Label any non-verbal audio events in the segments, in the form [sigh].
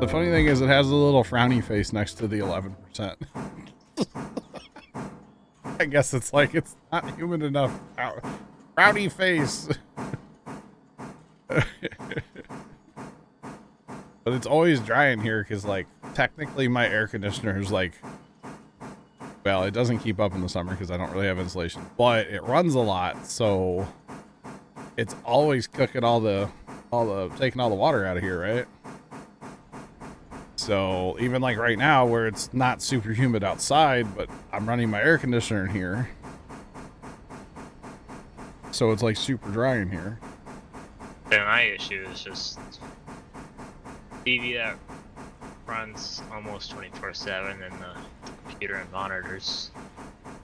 The funny thing is it has a little frowny face next to the 11%. [laughs] I guess it's like it's not human enough. Frowny face. [laughs] but it's always dry in here because like technically my air conditioner is like well, it doesn't keep up in the summer because I don't really have insulation, but it runs a lot, so it's always cooking all the, all the, taking all the water out of here, right? So even like right now where it's not super humid outside, but I'm running my air conditioner in here. So it's like super dry in here. And my issue is just TV that runs almost 24-7 and the computer and monitors.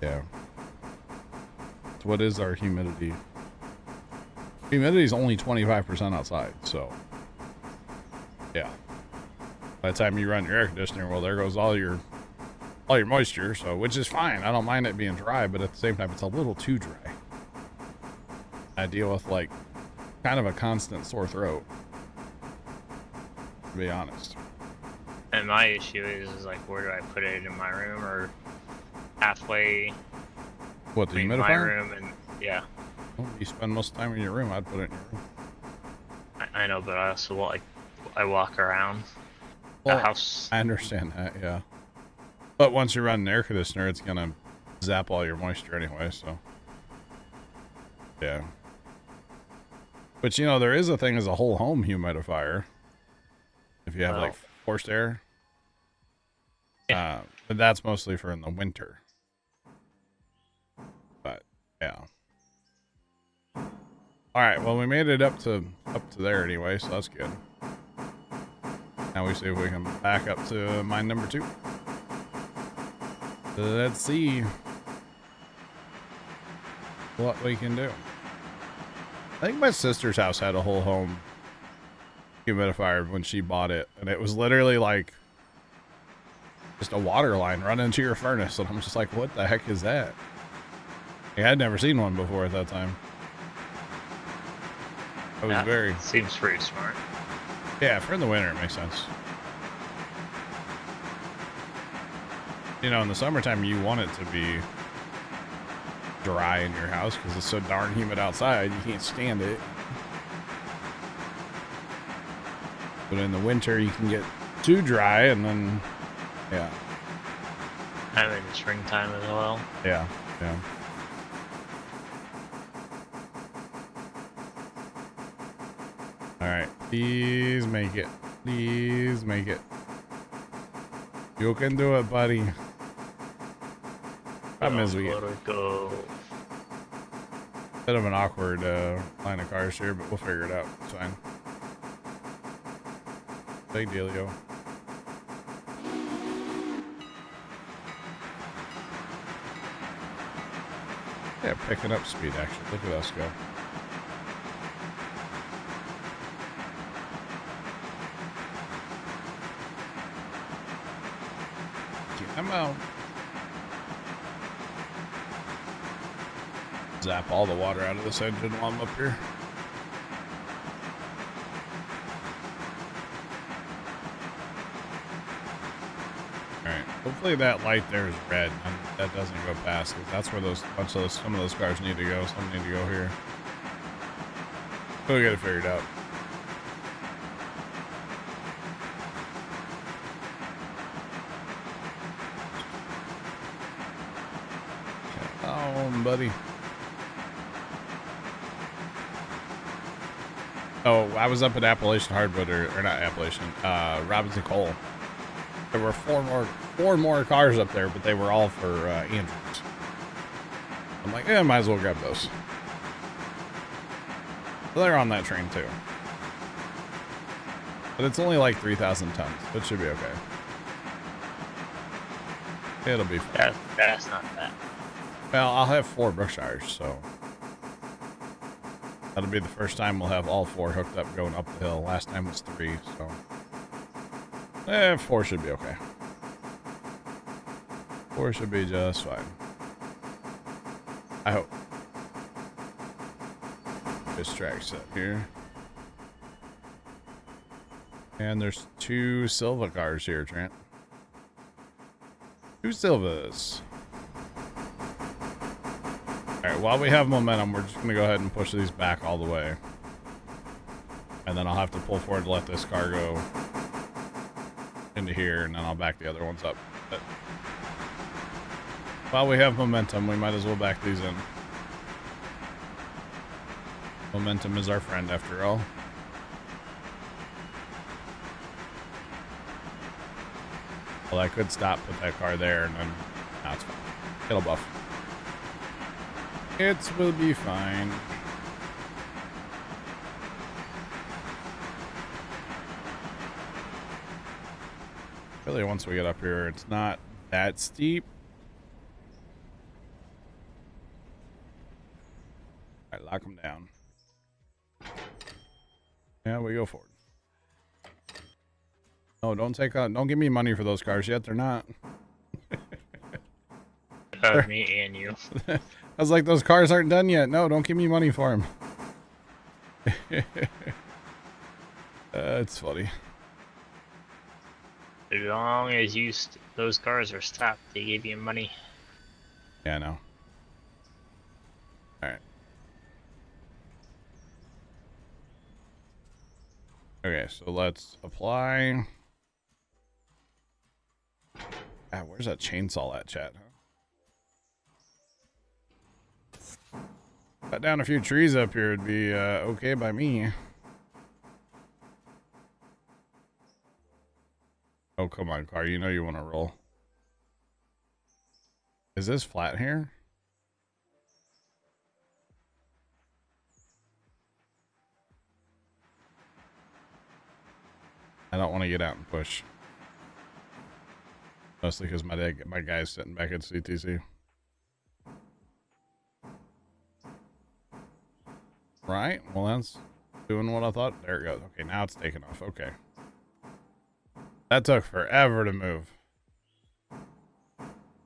Yeah. What is our humidity? Humidity is only 25% outside, so yeah. By the time you run your air conditioner, well, there goes all your all your moisture, so which is fine. I don't mind it being dry, but at the same time, it's a little too dry. I deal with like kind of a constant sore throat, to be honest. And my issue is, is like, where do I put it in my room or halfway What the between my humidifier? room and yeah, Well, you spend most of the time in your room. I'd put it in your room. I, I know, but I also like I walk around Well, the house. I understand that, yeah. But once you run an air conditioner, it's gonna zap all your moisture anyway, so. Yeah. But you know, there is a thing as a whole home humidifier. If you have like forced air. Uh, but that's mostly for in the winter. But yeah. All right, well we made it up to up to there anyway, so that's good. Now we see if we can back up to mine number two. Let's see what we can do. I think my sister's house had a whole home humidifier when she bought it, and it was literally like just a water line running to your furnace, and I'm just like, what the heck is that? I had never seen one before at that time. I was That very seems pretty smart. Yeah, for in the winter, it makes sense. You know, in the summertime, you want it to be dry in your house because it's so darn humid outside. You can't stand it. But in the winter, you can get too dry, and then, yeah, I'm in the springtime as well. yeah, yeah. All right, please make it. Please make it. You can do it, buddy. Problem is we get go. bit of an awkward uh, line of cars here, but we'll figure it out. It's fine. Big dealio. Yeah, picking up speed actually. Look at us go. I'm out. Zap all the water out of this engine while I'm up here. Alright, hopefully that light there is red that doesn't go past because that's where those bunch of those some of those cars need to go. Some need to go here. We'll get it figured out. On, buddy. Oh, I was up at Appalachian Hardwood, or, or not Appalachian, uh, Robinson Coal. There were four more, four more cars up there, but they were all for uh, Andrews. I'm like, yeah, might as well grab those. So they're on that train too. But it's only like 3,000 tons, so it should be okay. It'll be fine. That, that's not bad. Well, I'll have four Brookshires, so that'll be the first time we'll have all four hooked up going up the hill. Last time was three, so eh, four should be okay. Four should be just fine. I hope. This track's set here. And there's two Silva cars here, Trent. Two Silvas. While we have momentum, we're just going to go ahead and push these back all the way. And then I'll have to pull forward to let this car go into here, and then I'll back the other ones up. But while we have momentum, we might as well back these in. Momentum is our friend, after all. Well, I could stop, put that car there, and then... It's fine. It'll buff. It will be fine. Really, once we get up here, it's not that steep. All right, lock them down. Yeah, we go forward. No, don't take out. Don't give me money for those cars yet. They're not. Uh, me and you. [laughs] I was like, those cars aren't done yet. No, don't give me money for them. uh, [laughs] it's funny. As long as you st- those cars are stopped, they give you money. Yeah, I know. All right. Okay, so let's apply. Ah, where's that chainsaw at, chat? Huh? Cut down a few trees up here would be uh, okay by me. Oh, come on, car. You know you want to roll. Is this flat here? I don't want to get out and push. Mostly because my my guy's sitting back at CTC. Right. Well, that's doing what I thought. There it goes. Okay, now it's taking off. Okay. That took forever to move.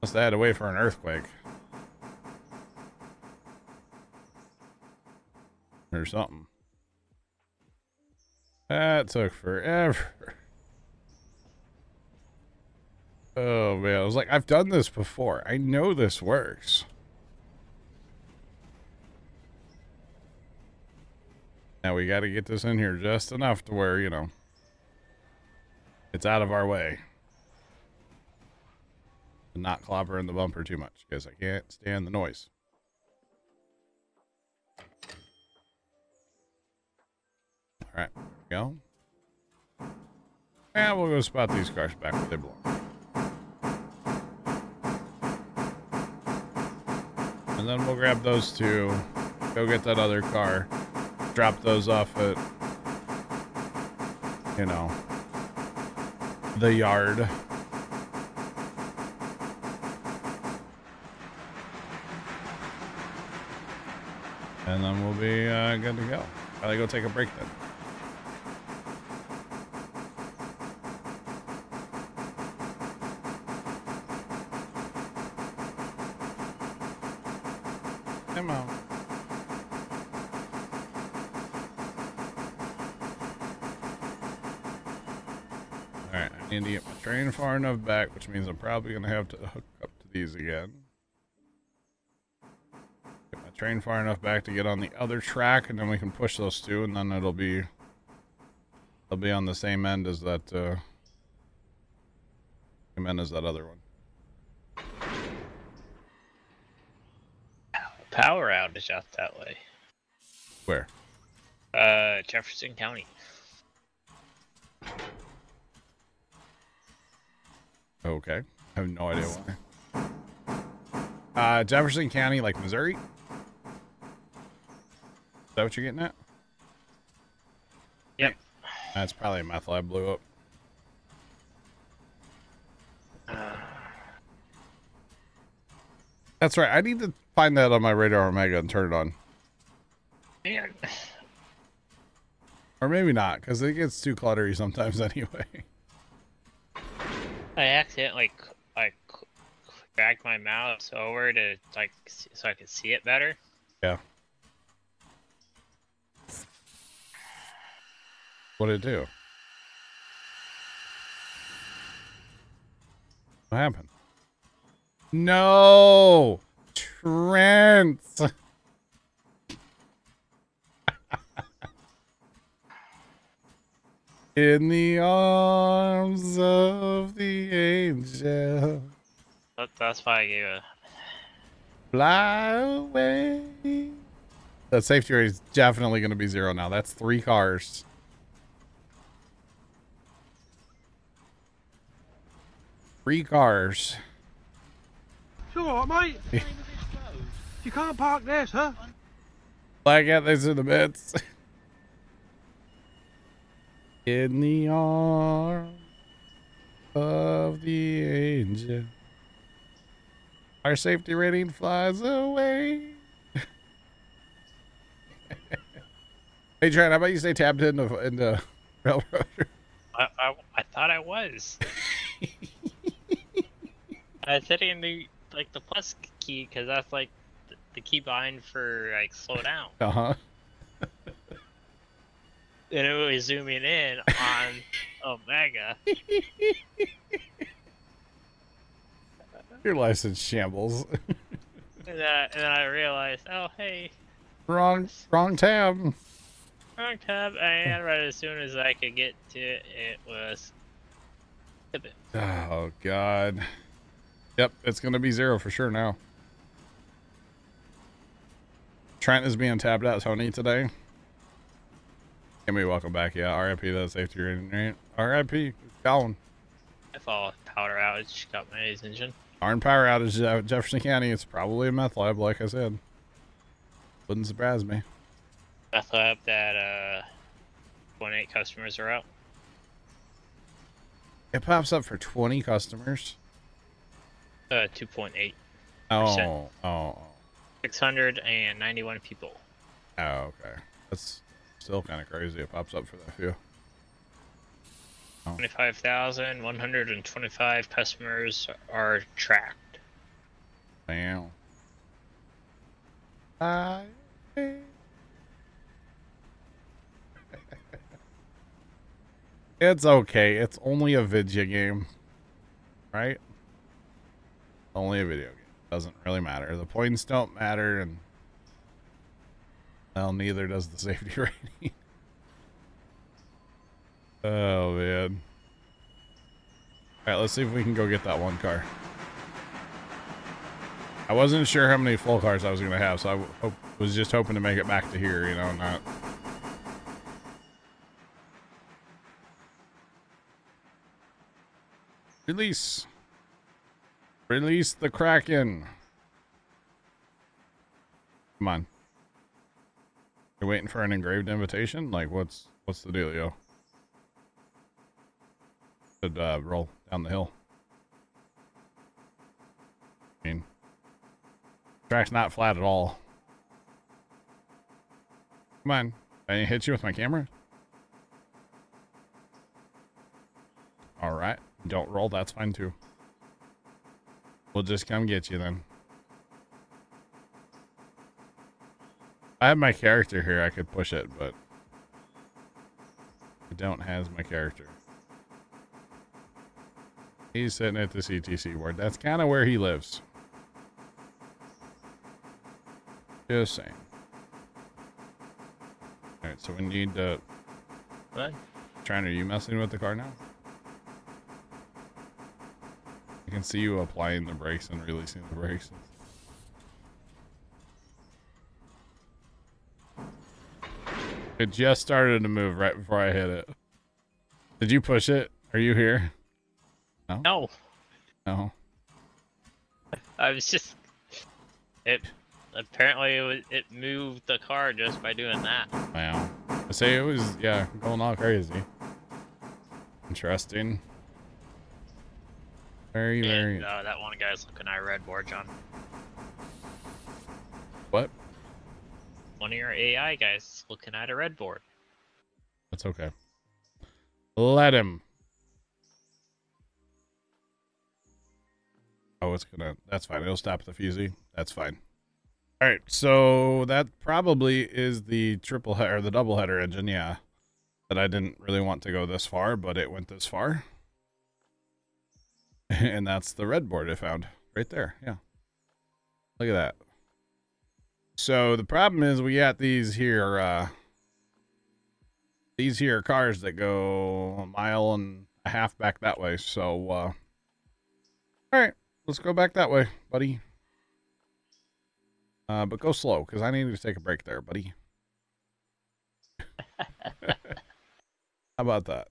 Must have had to wait for an earthquake. Or something. That took forever. Oh man, I was like, I've done this before. I know this works. Now we got to get this in here just enough to where, you know, it's out of our way. And not clobbering the bumper too much because I can't stand the noise. All right, go. And we'll go spot these cars back where they belong. And then we'll grab those two, go get that other car, drop those off at, you know, the yard. And then we'll be uh, good to go. Gotta go take a break then. Come on. Alright, I need to get my train far enough back, which means I'm probably going to have to hook up to these again. Get my train far enough back to get on the other track, and then we can push those two, and then it'll be... They'll be on the same end as that, uh... Same end as that other one. Power outage out that way. Where? Uh, Jefferson County. Okay. I have no idea why. [laughs] Uh, Jefferson County, like Missouri? Is that what you're getting at? Yep. That's probably a meth lab blew up. Uh, That's right. I need to find that on my radar Omega and turn it on. man, [laughs] Or maybe not, because it gets too cluttery sometimes [laughs] anyway. I accidentally like dragged my mouse over to like so I could see it better. Yeah. What did it do? What happened? No, Trent. [laughs] In the arms of the angel. That, that's why I gave a. Fly away. The safety rate is definitely going to be zero now. That's three cars. Three cars. You all right, mate? you can't park there, sir. Black Anthony's in the midst. [laughs] In the arms of the angel. Our safety rating flies away. hey, Trent, how about you stay tapped into into railroad? I, I, I thought I was. [laughs] I was hitting the like the plus key because that's like the, the key bind for like slow down, Uh huh. And it was zooming in on [laughs] Omega. Your license shambles. [laughs] And, uh, and then I realized, oh hey, wrong, wrong tab. wrong tab. And right as soon as I could get to it, it was. Oh God. Yep, it's gonna be zero for sure now. Trent is being tapped out Tony today. Kimmy, welcome back. Yeah, RIP that safety rating, right? RIP, Colin. I followed power outage, got my A's engine. Iron power outage at Jefferson County. It's probably a meth lab, like I said. Wouldn't surprise me. Meth lab that uh, 28 customers are out. It pops up for 20 customers. Uh, 2.8. Oh, oh, oh, 691 people. oh, okay. That's still kind of crazy. It pops up for that few. 25,125 customers are tracked. I... [laughs] it's okay. It's only a video game. Right? Only a video game. Doesn't really matter. The points don't matter and well, neither does the [laughs] safety rating. oh man. Alright, let's see if we can go get that one car. I wasn't sure how many full cars I was going to have, so I was just hoping to make it back to here, you know, not... Release. Release the Kraken. Come on. You're waiting for an engraved invitation? Like, what's what's the dealio? Should uh, roll down the hill. I mean, track's not flat at all. Come on. I didn't hit you with my camera? Alright. Don't roll, that's fine too. We'll just come get you then. I have my character here, I could push it, but I don't has my character. He's sitting at the CTC ward. That's kind of where he lives. Just saying. Alright, so we need to... What? Trying, are you messing with the car now? I can see you applying the brakes and releasing the brakes. It just started to move right before I hit it. Did you push it? Are you here? No, No. I was just. It apparently it, was, it moved the car just by doing that. Wow. I say it was, yeah, going all crazy. Interesting. Very, very. And, uh, that one guy's looking at red board, John. What? One of your AI guys looking at a red board. That's okay. Let him. Oh, it's gonna. That's fine. It'll stop the fusee. That's fine. All right. So that probably is the triple head or the double header engine. Yeah. That I didn't really want to go this far, but it went this far. [laughs] and that's the red board I found right there. Yeah. Look at that. So the problem is we got these here, uh, these here cars that go a mile and a half back that way. So, uh, all right, let's go back that way, buddy. Uh, but go slow because I need to take a break there, buddy. [laughs] How about that?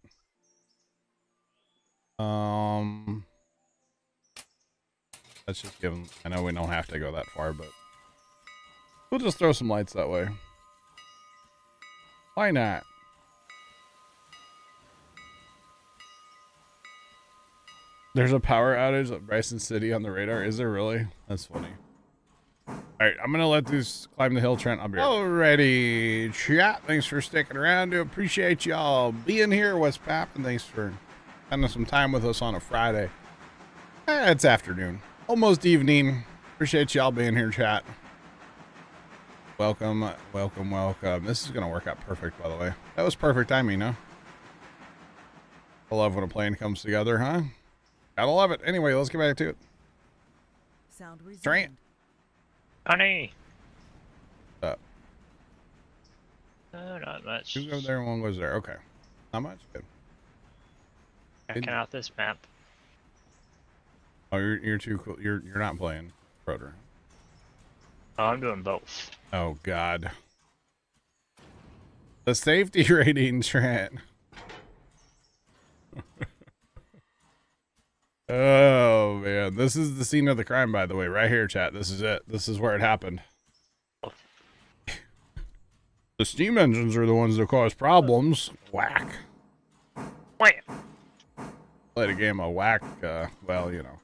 Um, let's just give them. I know we don't have to go that far, but we'll just throw some lights that way. Why not? There's a power outage at Bryson City on the radar. Is there really? That's funny. All right, I'm gonna let these climb the hill, Trent. I'll be right. Alrighty, chat. Thanks for sticking around. Do appreciate y'all being here. What's poppin'? Thanks for spending some time with us on a Friday. Eh, it's afternoon, almost evening. Appreciate y'all being here, chat. Welcome, welcome, welcome. This is gonna work out perfect, by the way. That was perfect timing, huh? I love when a plane comes together, huh? Gotta love it. Anyway, let's get back to it. Sound resumed. Trent. Honey. Up. Oh, not much. two go there and one goes there. Okay. Not much. Good. Checking out this map. Oh, you're you're too cool. You're you're not playing Rotor. I'm doing both. Oh God. The safety [laughs] rating, Trent. [laughs] oh man, this is the scene of the crime, by the way, right here, chat. This is it. This is where it happened. [laughs] The steam engines are the ones that cause problems. Whack. Wham! Played a game of whack. Uh, well, you know,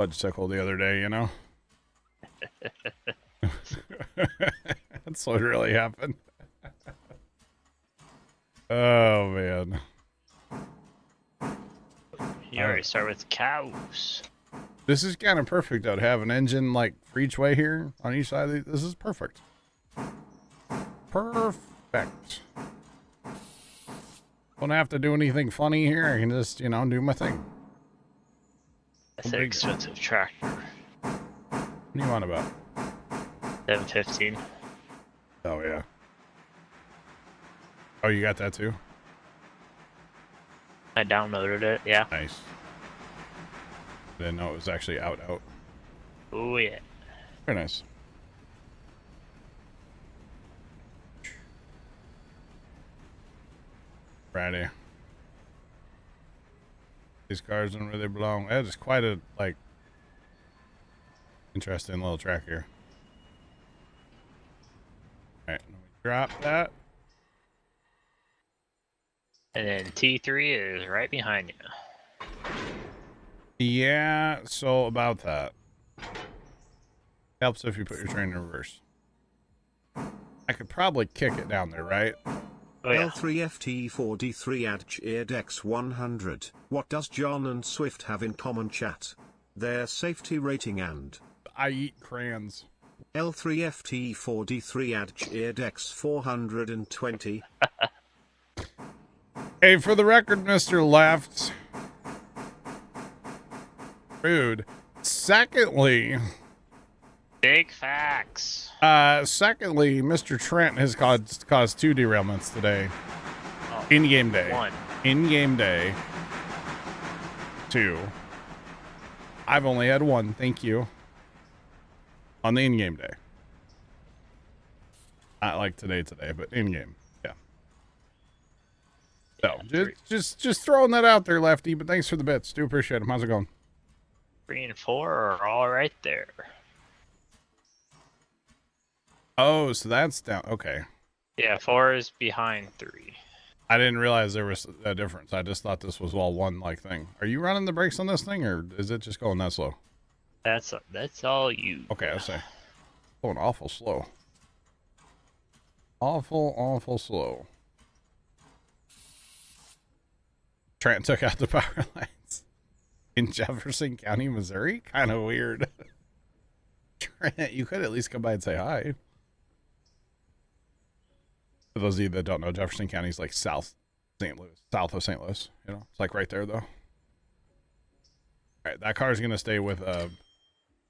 fudgesicle the other day. You know. [laughs] That's what really happened. oh man. You already start with cows. This is kind of perfect though to have an engine like for each way here on each side. Of the, this is perfect. Perfect. Don't have to do anything funny here. I can just, you know, do my thing. That's an expensive tractor. What do you want about? 715. Oh yeah. Oh, you got that too? I downloaded it, yeah. Nice. Didn't know oh, it was actually out out. Oh, yeah. Very nice. Friday. These cars don't really belong. That is quite a like interesting little track here. Alright, let me drop that. And then T3 is right behind you. Yeah, so about that. Helps if you put your train in reverse. I could probably kick it down there, right? Oh, yeah. L3FT4D3 Adch Dex 100. What does John and Swift have in common chat? Their safety rating and I eat crayons. L3FT4D3 Adch Dex 420. [laughs] Hey, for the record, Mr. Left. Rude. Secondly, Big facts. uh, secondly, Mr. Trent has caused caused two derailments today. Oh, In game day. One. In game day. Two. I've only had one, thank you. On the in game day. Not like today today, but in game. Yeah. So Yeah, just, just just throwing that out there, Lefty, but thanks for the bits. Do appreciate them. How's it going? Three and four are all right there. Oh, so that's down okay. Yeah, four is behind three. I didn't realize there was a difference. I just thought this was all one like thing. Are you running the brakes on this thing or is it just going that slow? That's that's all you. Okay, I say. Going awful slow. Awful, awful slow. Trent took out the [laughs] power lines in Jefferson County, Missouri. Kind of weird. [laughs] Trent, you could at least come by and say hi. For those of you that don't know, Jefferson County is like south St. Louis, south of St. Louis. You know, it's like right there though. All right, that car is gonna stay with a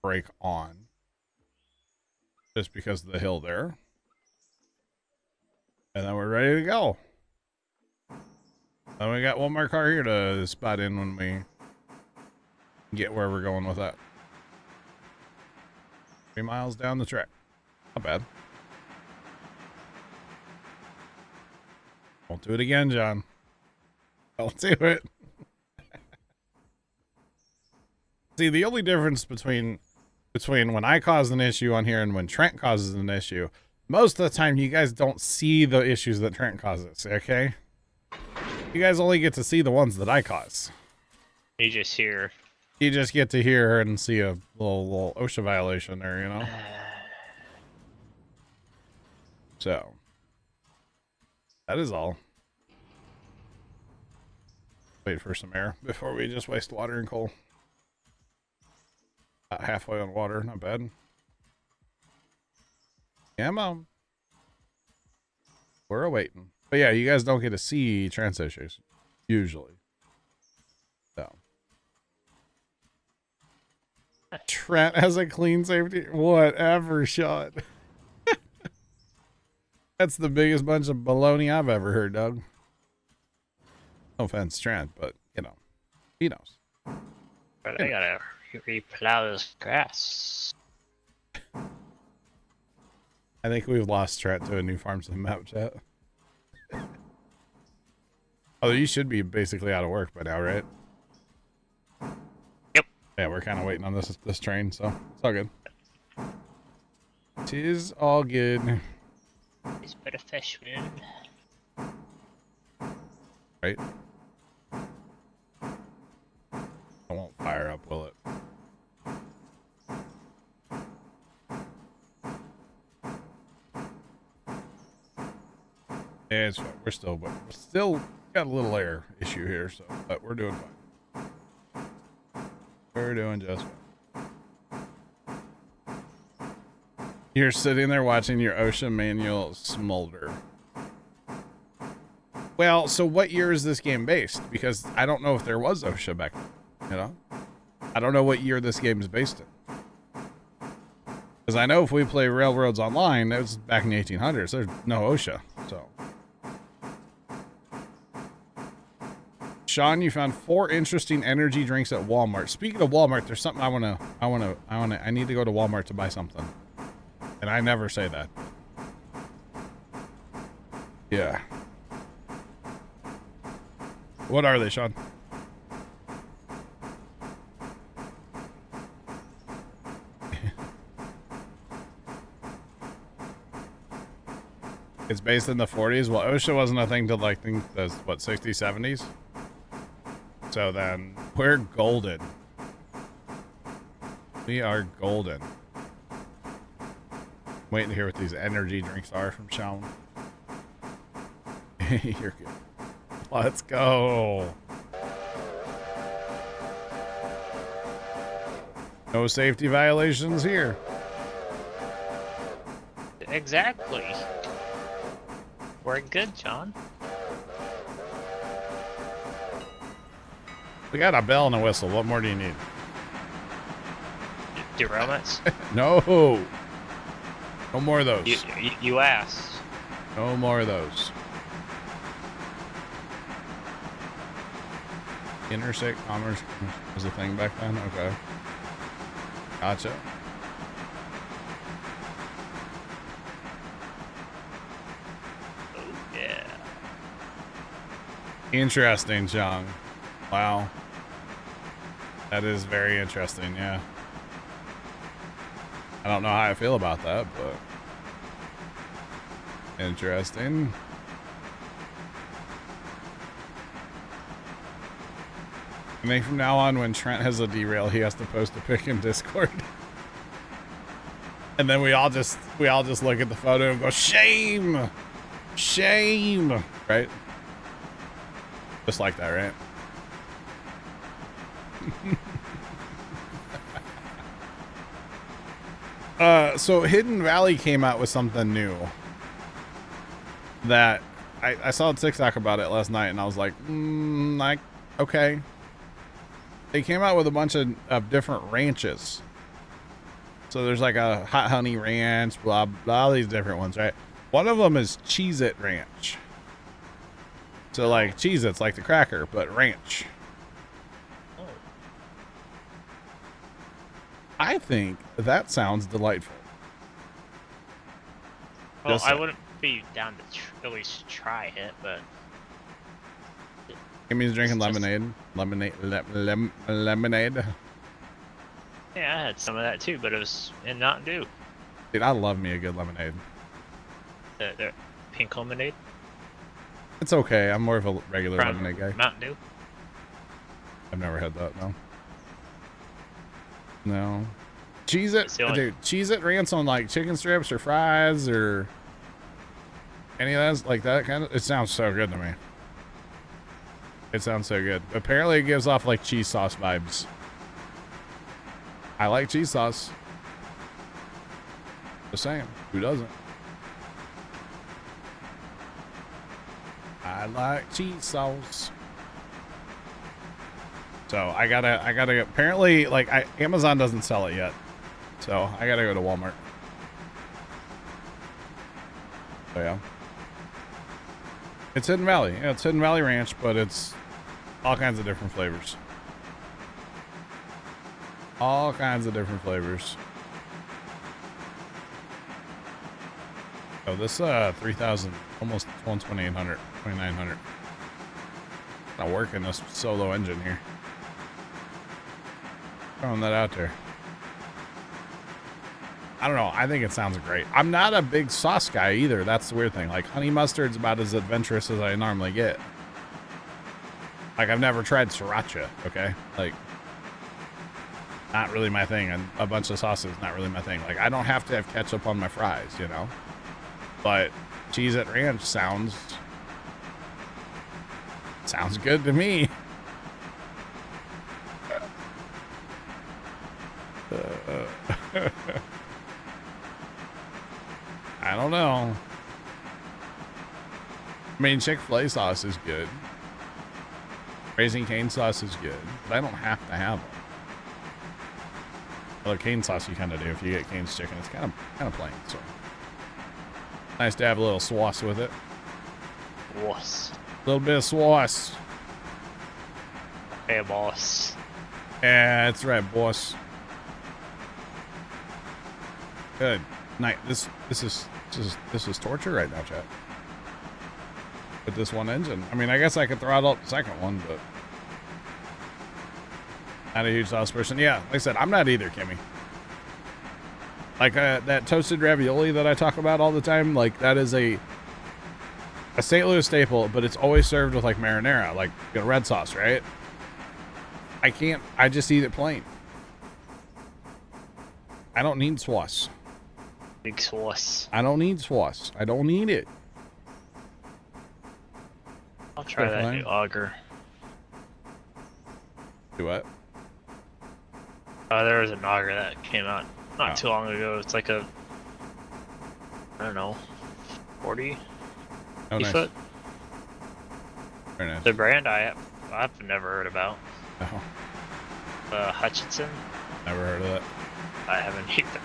brake on, just because of the hill there. And then we're ready to go. Then we got one more car here to spot in when we get where we're going with that. Three miles down the track. Not bad. Won't do it again, John. Don't do it. [laughs] See, the only difference between between when I cause an issue on here and when Trent causes an issue, most of the time you guys don't see the issues that Trent causes, okay? You guys only get to see the ones that I cause. You just hear. You just get to hear and see a little little OSHA violation there, you know? [sighs] So that is all. Wait for some air before we just waste water and coal. About halfway on water, not bad. Mom. We're awaiting. But yeah, you guys don't get to see trans issues. Usually. So. Trent has a clean safety. Whatever shot. [laughs] That's the biggest bunch of baloney I've ever heard, Doug. No offense, Trent, but you know, he knows. But I gotta replow this grass. I think we've lost Trent to a new farm sim map chat. Although you should be basically out of work by now, right? Yep. Yeah, we're kind of waiting on this this train, so it's all good. Tis all good, It's better fish man. right? I won't fire up, will it? Yeah, it's. We're still, but we're still got a little air issue here, so but we're doing fine. We're doing just fine. You're sitting there watching your OSHA manual smolder. Well, so what year is this game based? Because I don't know if there was OSHA back then, you know? I don't know what year this game is based in. Because I know if we play Railroads Online, that was back in the 1800s. There's no OSHA, so. Sean, you found four interesting energy drinks at Walmart. Speaking of Walmart, there's something I wanna, I wanna, I wanna, I need to go to Walmart to buy something, and I never say that. Yeah. What are they, Sean? [laughs] it's based in the 40s. Well, OSHA wasn't a thing till like think the what 60s, 70s. So then we're golden. We are golden. I'm Waiting to hear what these energy drinks are from Sean. [laughs] You're good. Let's go. No safety violations here. Exactly. We're good, John. We got a bell and a whistle. What more do you need? Derailments? [laughs] No. No more of those. you, you, you asked. No more of those. Interstate commerce was a thing back then? Okay. Gotcha. Oh, yeah. Interesting, John. Wow. That is very interesting, yeah. I don't know how I feel about that, but interesting. I think from now on, when Trent has a derail, he has to post a pic in Discord. and then we all just we all just look at the photo and go, shame, shame, right? Just like that, right? [laughs] uh, so Hidden Valley came out with something new that I, I saw TikTok about it last night, and I was like, mm, like, okay. they came out with a bunch of, of different ranches. So there's like a hot honey ranch, blah blah, these different ones, right? One of them is Cheez It Ranch. So like Cheez It's like the cracker, but ranch. Oh, I think that sounds delightful. well, Just I saying. wouldn't be down to tr- at least try it, but Kimmy's drinking just- lemonade. Lemonade. Le- lem- lemonade. yeah, I had some of that too. But it was in Mountain Dew, Dude, I love me a good lemonade. the, the pink lemonade It's okay. I'm more of a regular from lemonade guy. Mountain Dew. I've never had that, no. No. Cheese it, dude. Cheese it rants on like chicken strips or fries or any of that, like that kind of. It sounds so good to me. It sounds so good. Apparently, it gives off like cheese sauce vibes. I like cheese sauce. Just saying, who doesn't? I like cheese sauce. So I gotta, I gotta. Apparently, like I, Amazon doesn't sell it yet, so I gotta go to Walmart. So yeah, it's Hidden Valley. Yeah, it's Hidden Valley Ranch, but it's all kinds of different flavors. All kinds of different flavors. Oh, this uh 3000 almost 12800 2900 not working this solo engine here throwing that out there. I don't know. I think it sounds great. I'm not a big sauce guy either. That's the weird thing. Like honey mustard's about as adventurous as I normally get. Like I've never tried sriracha okay? Like not really my thing and a bunch of sauces not really my thing. Like I don't have to have ketchup on my fries you know? But cheese at ranch sounds sounds good to me. [laughs] [laughs] I don't know. I mean, Chick Fil A sauce is good. Raising Cane sauce is good, but I don't have to have them. Well, cane sauce you kind of do if you get Cane's chicken. It's kind of kind of plain, so nice to have a little sauce with it. Was A little bit of sauce. hey boss. Yeah, that's right, boss. Good night. This this is this is this is torture right now, chat. With this one engine. I mean, I guess I could throttle up the second one, but not a huge sauce person. Yeah, like I said, I'm not either, Kimmy. Like uh, that toasted ravioli that I talk about all the time, like that is a a St. Louis staple, but it's always served with like marinara, like you know, red sauce, right? I can't. I just eat it plain. I don't need sauce. Big sauce. I don't need sauce. I don't need it. I'll try that Definitely. new auger. Do what? Uh, there was an auger that came out not Oh. too long ago. It's like a, I don't know, 40 Oh, nice. foot. Very nice. The brand I have, I've never heard about. Oh, Uh, Hutchinson. never heard of that. I haven't [laughs] either.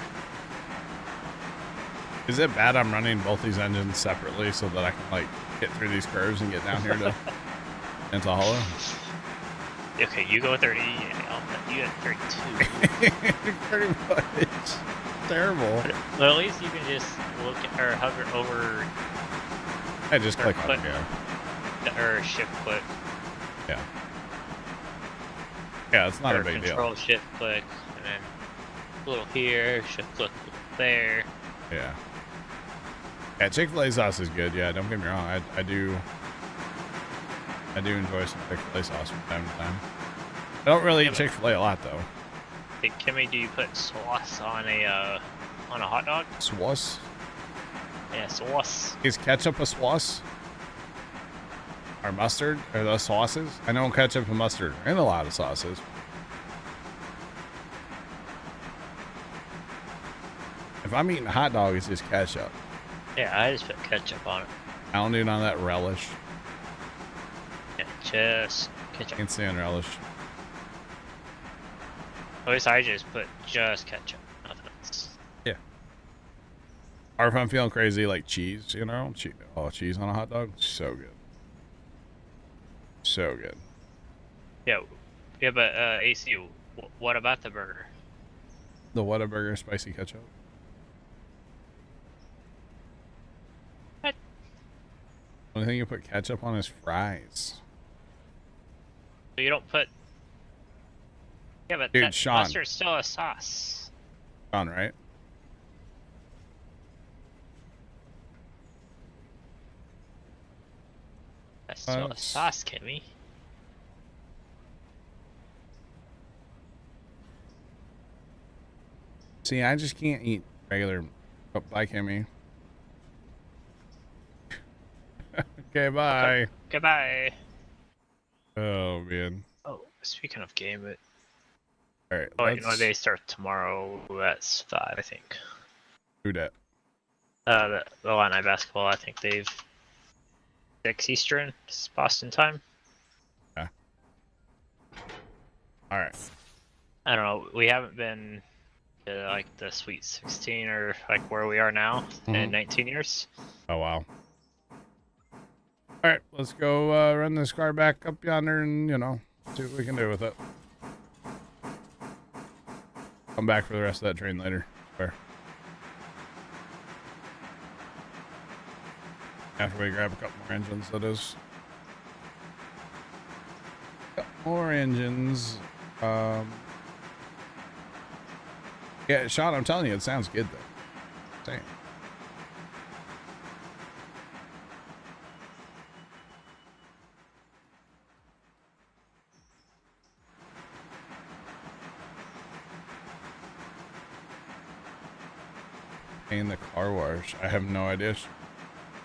Is it bad I'm running both these engines separately so that I can like get through these curves and get down here to [laughs] into Hollow? Okay, you go 30. and I'll you at 32. [laughs] Pretty much. Terrible. but, but at least you can just look or hover over I just click on it. Yeah. or shift click. Yeah. Yeah, it's not or a big deal. control shift click, and then a little here, shift click there. Yeah. Yeah, Chick Fil A sauce is good. Yeah, don't get me wrong. I, I do. I do enjoy some Chick Fil A sauce from time to time. I don't really eat Chick Fil A a lot though. Hey, Kimmy, do you put sauce on a uh, on a hot dog? Sauce Yeah, sauce. is ketchup a sauce? Or mustard? Are those sauces? I know ketchup and mustard are in a lot of sauces. If I'm eating a hot dog, it's just ketchup. Yeah, I just put ketchup on it. I don't do none of that relish. Yeah, just ketchup. Can't stand relish. At least I just put just ketchup. Nothing else. Yeah. Or if I'm feeling crazy, like cheese, you know, che- oh, cheese on a hot dog, so good, so good. Yeah, yeah, but uh, AC, what about the burger? The Whataburger spicy ketchup. Only thing you put ketchup on is fries. So you don't put. Yeah, but Dude, that Sean. mustard's still a sauce. On right? That's still a sauce, Kimmy. See, I just can't eat regular. Bye, Kimmy. Okay, bye. Goodbye. Oh man. Oh, speaking of game, it. All right, Oh, you know they start tomorrow at five, I think. do that. Uh, the, the Illini basketball, I think they've six Eastern, it's Boston time. All right. I don't know. We haven't been to like the Sweet 16 or like where we are now in Mhm. 19 years. Oh wow. All right, let's go uh, run this car back up yonder and you know see what we can do with it. Come back for the rest of that train later. Fair. After we grab a couple more engines, that is. More engines. Um. Yeah, Sean, I'm telling you, it sounds good though. Same. Paying the car wash. I have no idea.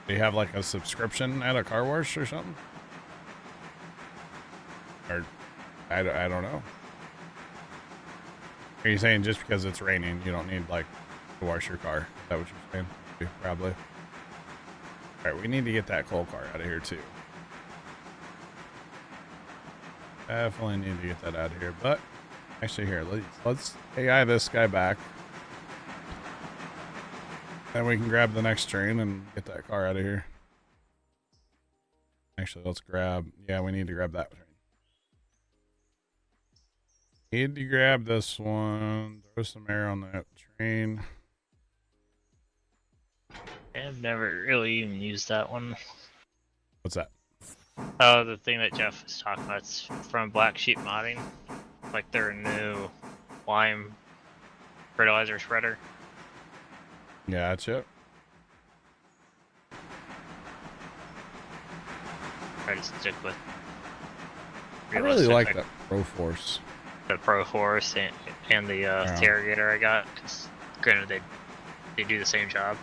Do you have like a subscription at a car wash or something? Or I, don't- I don't know. Are you saying just because it's raining, you don't need like to wash your car? Is that what you're saying? Probably. All right, we need to get that coal car out of here too. Definitely need to get that out of here. But actually, here let's let's AI this guy back. Then we can grab the next train and get that car out of here. Actually, let's grab. Yeah, we need to grab that train. Need to grab this one. Throw some air on that train. I've never really even used that one. What's that? Oh, the thing that Jeff was talking about is from Black Sheep Modding. Like their new lime fertilizer spreader. Yeah, that's it. Try to stick with. I really like that Pro Force. the Pro Force and, and the uh, Yeah. Interrogator I got. 'cause granted, they they do the same job.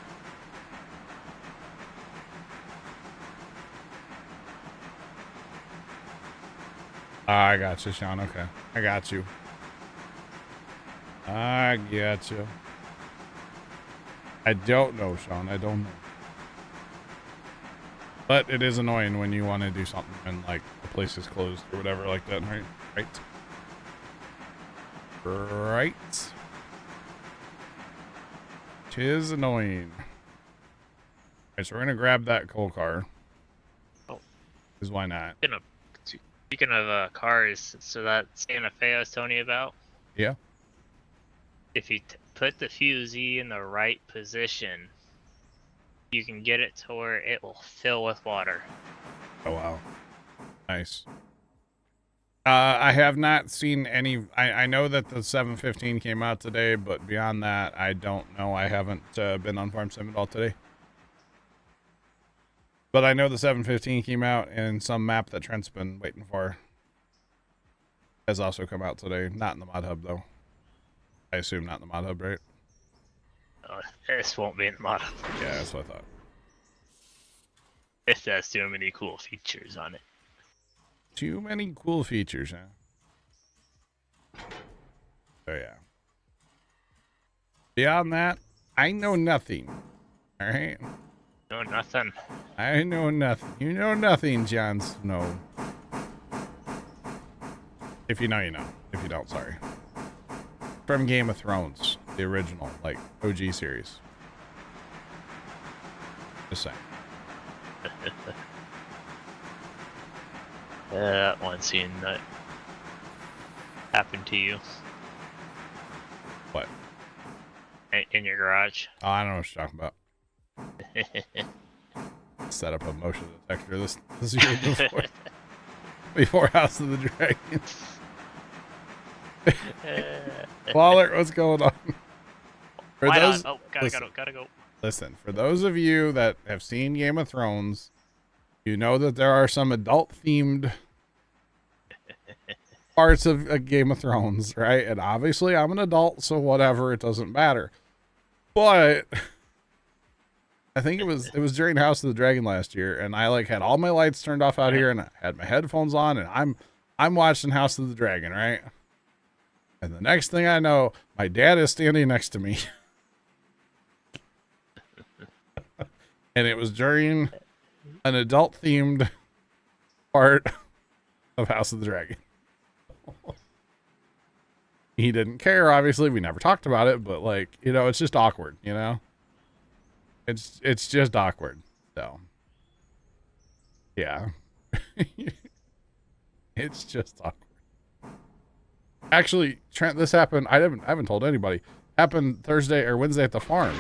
I got you, Sean. Okay. I got you. I got you. I don't know, Sean. I don't know. But it is annoying when you want to do something and like the place is closed or whatever like that, right? Right. Right. Tis annoying. Alright, so we're gonna grab that coal car. Oh. Cause why not? Speaking of, speaking of uh, cars, so that Santa Fe I was telling you about. Yeah. If you put the fusee in the right position, you can get it to where it will fill with water. Oh wow, nice. Uh, I have not seen any. I, I know that the 715 came out today, but beyond that, I don't know. I haven't uh, been on Farm Sim at all today. But I know the 715 came out, and some map that Trent's been waiting for has also come out today. Not in the mod hub though. I assume not in the mod hub, right? Uh, this won't be in the model Yeah, that's what I thought. if that's too many cool features on it. Too many cool features, huh? Oh yeah. Beyond that, I know nothing. All right. No, nothing. I know nothing. You know nothing, Jon Snow. If you know, you know. If you don't, sorry. From Game of Thrones, the original, like OG series. Just saying. [laughs] Uh, that one scene that happened to you What? in, in your garage. Oh, I don't know what you're talking about. [laughs] Set up a motion detector this this year before [laughs] before House of the Dragon. [laughs] Waller, what's going on? For Why those, not? Oh, gotta, listen. gotta, gotta go. listen, for those of you that have seen Game of Thrones, you know that there are some adult themed [laughs] parts of a Game of Thrones, right? And obviously, I'm an adult, so whatever, it doesn't matter. But [laughs] I think it was it was during House of the Dragon last year, and I like had all my lights turned off out here, and I had my headphones on, and I'm I'm watching House of the Dragon, right? And the next thing I know, my dad is standing next to me. [laughs] and it was during an adult themed part of House of the Dragon. he didn't care, obviously. We never talked about it, but like, you know, it's just awkward, you know? It's it's just awkward. So yeah. [laughs] it's just awkward. Actually, Trent, this happened. I haven't I haven't told anybody. Happened Thursday or Wednesday at the farm.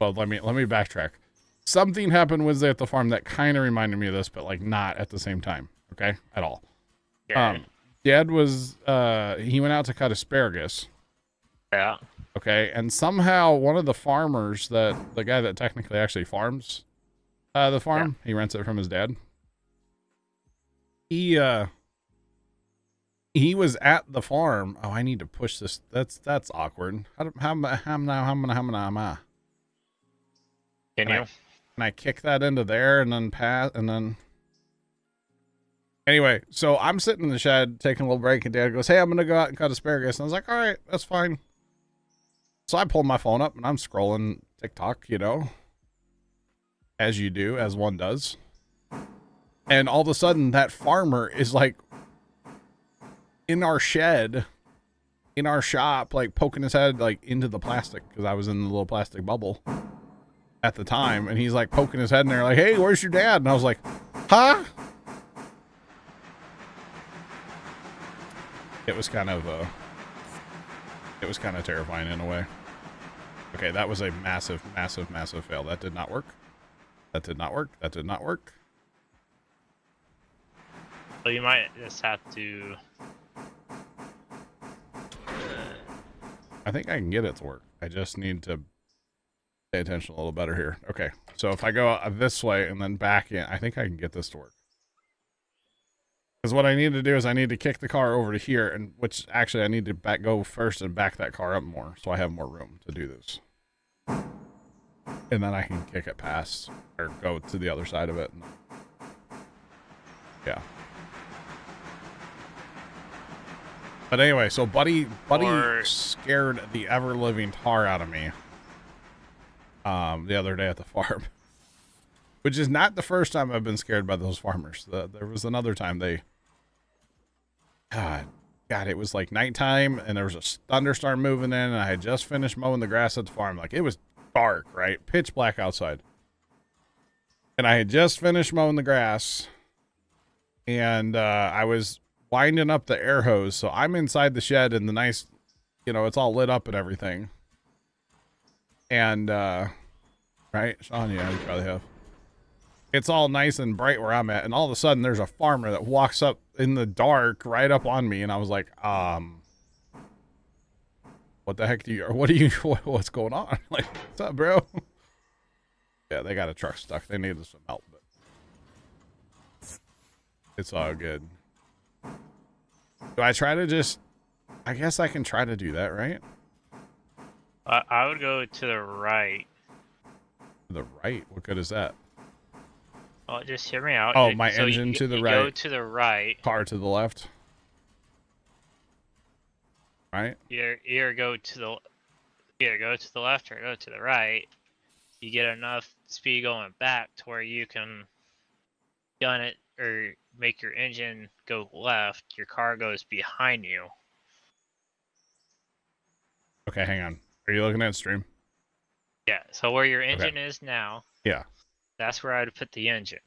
Well, let me let me backtrack. Something happened Wednesday at the farm that kind of reminded me of this, but like not at the same time. Okay, at all. Yeah. Um, Dad was uh he went out to cut asparagus. yeah. Okay, and somehow one of the farmers that the guy that technically actually farms uh the farm, he rents it from his dad. He uh he was at the farm. Oh, I need to push this. That's that's awkward. How how am I- how am I- how am I- how am I- am I? Can Can I- you? Can I kick that into there and then pass and then Anyway, so I'm sitting in the shed taking a little break and dad goes, Hey, I'm gonna go out and cut asparagus. And I was like, All right, that's fine. So I pulled my phone up and I'm scrolling TikTok, you know. As you do, as one does. And all of a sudden that farmer is like in our shed, in our shop, like poking his head like into the plastic because I was in the little plastic bubble at the time, and he's like poking his head in there, like, "Hey, where's your dad?" And I was like, "Huh?" It was kind of uh, it was kind of terrifying in a way. Okay, that was a massive, massive, massive fail. That did not work. That did not work. That did not work. So you might just have to. I think I can get it to work. I just need to pay attention a little better here. Okay, so if I go this way and then back in, I think I can get this to work. Because what I need to do is I need to kick the car over to here, and which actually I need to back go first and back that car up more, so I have more room to do this. And then I can kick it past or go to the other side of it. Yeah. But anyway, so Buddy Buddy Or- scared the ever living tar out of me. Um, the other day at the [laughs] farm, which is not the first time I've been scared by those farmers. The, there was another time they, God, God, it was like nighttime and there was a thunderstorm moving in, and I had just finished mowing the grass at the farm. Like it was dark, right, pitch black outside, and I had just finished mowing the grass, and uh, I was winding up the air hose. So I'm inside the shed and the nice, you know, it's all lit up and everything. And, uh, right, Sean, yeah, you probably have. It's all nice and bright where I'm at. And all of a sudden there's a farmer that walks up in the dark right up on me. And I was like, um, what the heck do you, [laughs] what do you, [laughs] what, what's going on? [laughs] Like, what's up, bro? yeah, they got a truck stuck. They needed some help, but it's all good. Do I try to just? I guess I can try to do that, right? I, I would go to the right. To the right. What good is that? Oh, just hear me out. Oh, my so you- engine to the you Go to the right. Car to the left. Right. Either either go to the either go to the left or go to the right. You get enough speed going back to where you can gun it or make your engine go left. Your car goes behind you. Okay, hang on. Are you looking at stream? Yeah. So where your engine is now, Yeah. that's where I'd put the engine.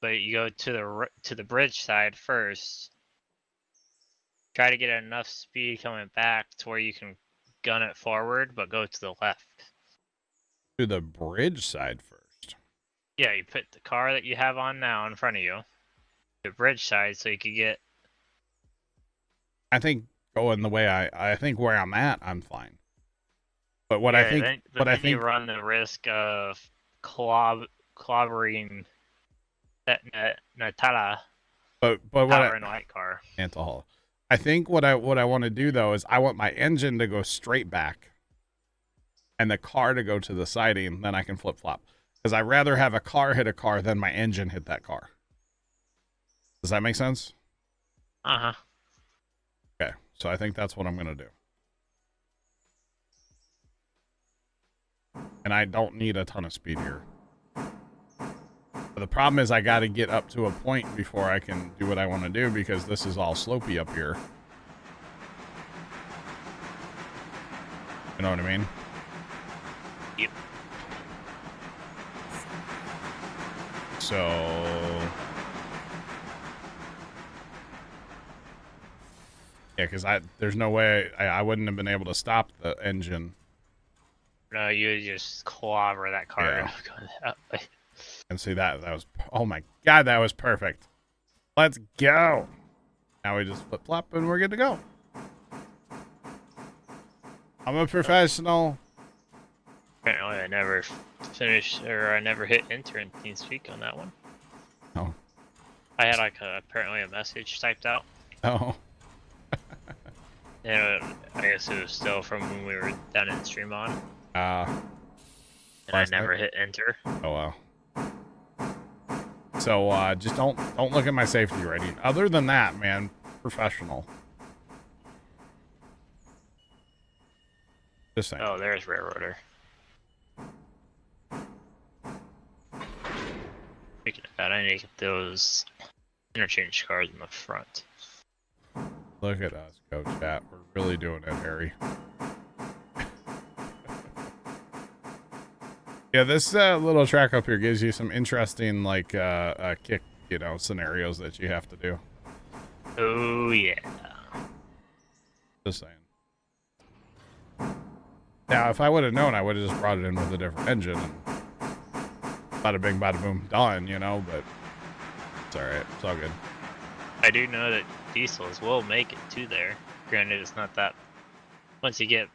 But you go to the to the bridge side first. Try to get enough speed coming back to where you can gun it forward, but go to the left. To the bridge side first. Yeah, you put the car that you have on now in front of you, the bridge side, so you could get. I think going the way I I think where I'm at, I'm fine. But what I think then, but what I then you think run the risk of clob clobbering that Nat- Natala but but what I, and light car. alcohol. I think what I what I want to do though is I want my engine to go straight back and the car to go to the siding, then I can flip flop. Because I'd rather have a car hit a car than my engine hit that car. Does that make sense? Uh huh. Okay. So I think that's what I'm gonna do. And I don't need a ton of speed here. But the problem is I gotta get up to a point before I can do what I want to do because this is all slopey up here. You know what I mean? So Yeah, because I there's no way I, I wouldn't have been able to stop the engine No, you just clobber that car. Yeah. that and see that that was oh my god that was perfect. Let's go. Now we just flip flop and we're good to go. I'm a professional. Apparently, I never finished or I never hit enter in TeamSpeak on that one. Oh. I had like a, apparently a message typed out. Oh, [laughs] And uh, I guess it was still from when we were down in stream on, uh, and I Last night? never hit enter. oh wow. So uh, just don't don't look at my safety rating. Other than that, man, professional. Just saying. Oh, there's Railroader. Speaking of that, I need to get those interchange cars in the front. Look at us go, chat. We're really doing it, Harry. [laughs] yeah, this uh, little track up here gives you some interesting, like, uh, uh, kick, you know, scenarios that you have to do. Oh yeah. Just saying. Now, if I would have known, I would have just brought it in with a different engine and bada bing, bada boom, done, you know, but it's alright. It's all good. I do know that diesels will make it to there. Granted, it's not that. Once you get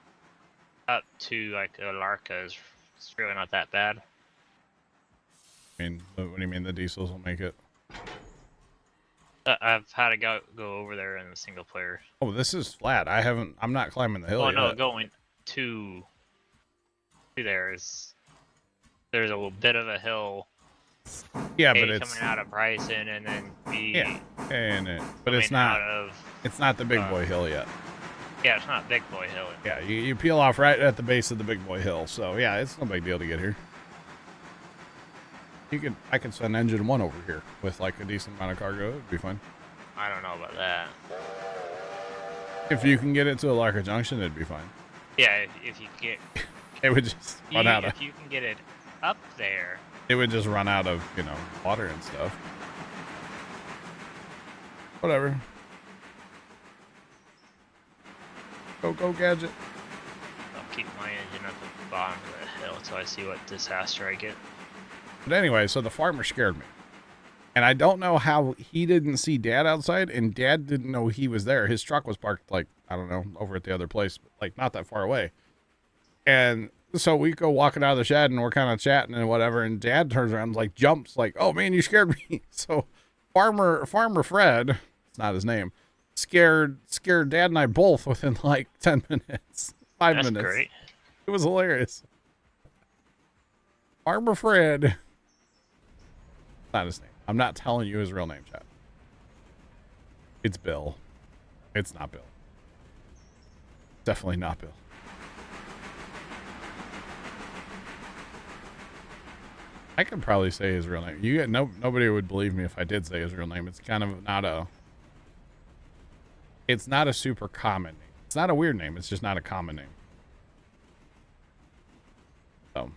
up to like Alarka, it's, it's really not that bad. I mean, what do you mean the diesels will make it? Uh, I've had to go go over there in the single player. Oh, this is flat. I haven't, I'm not climbing the hill Oh yet. no, going to to there is there's a little bit of a hill. yeah, A, but it's, coming out of Bryson, and then B Yeah, and it, but it's not, of it's not the big uh, boy hill yet. yeah, it's not Big Boy Hill. Yeah, you, you peel off right at the base of the big boy hill. So yeah, it's no big deal to get here. You could, I could send engine one over here with like a decent amount of cargo. It'd be fine. I don't know about that. If you can get it to Alarka Junction, it'd be fine. Yeah, if, if you get [laughs] It would just you, run out of, if you can get it up there, it would just run out of, you know, water and stuff. Whatever. Go, go, gadget. I'll keep my engine at the bottom of the hill until I see what disaster I get. But anyway, so the farmer scared me. And I don't know how he didn't see dad outside and dad didn't know he was there. His truck was parked like, I don't know, over at the other place, like not that far away. And so we go walking out of the shed and we're kind of chatting and whatever. And dad turns around, like jumps, like, oh man, you scared me. [laughs] So farmer, farmer Fred, it's not his name, scared, scared dad and I both within like [laughs] 10 minutes, five That's minutes. great. It was hilarious. Farmer Fred. Not his name. I'm not telling you his real name, chat. It's Bill. It's not Bill. Definitely not Bill. I could probably say his real name. You get no nobody would believe me if I did say his real name. It's kind of not a it's not a super common name. It's not a weird name. It's just not a common name. So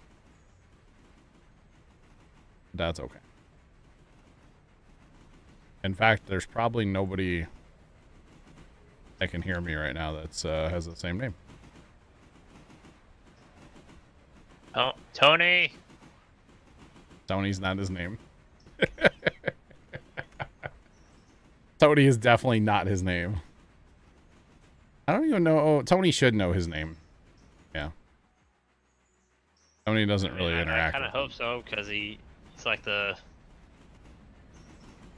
that's okay. In fact, there's probably nobody that can hear me right now that's uh, has the same name. Oh, Tony. Tony's not his name. [laughs] Tony is definitely not his name. I don't even know. Oh, Tony should know his name. Yeah. Tony doesn't really I, mean, interact. I, I kind of hope so because he, he's like the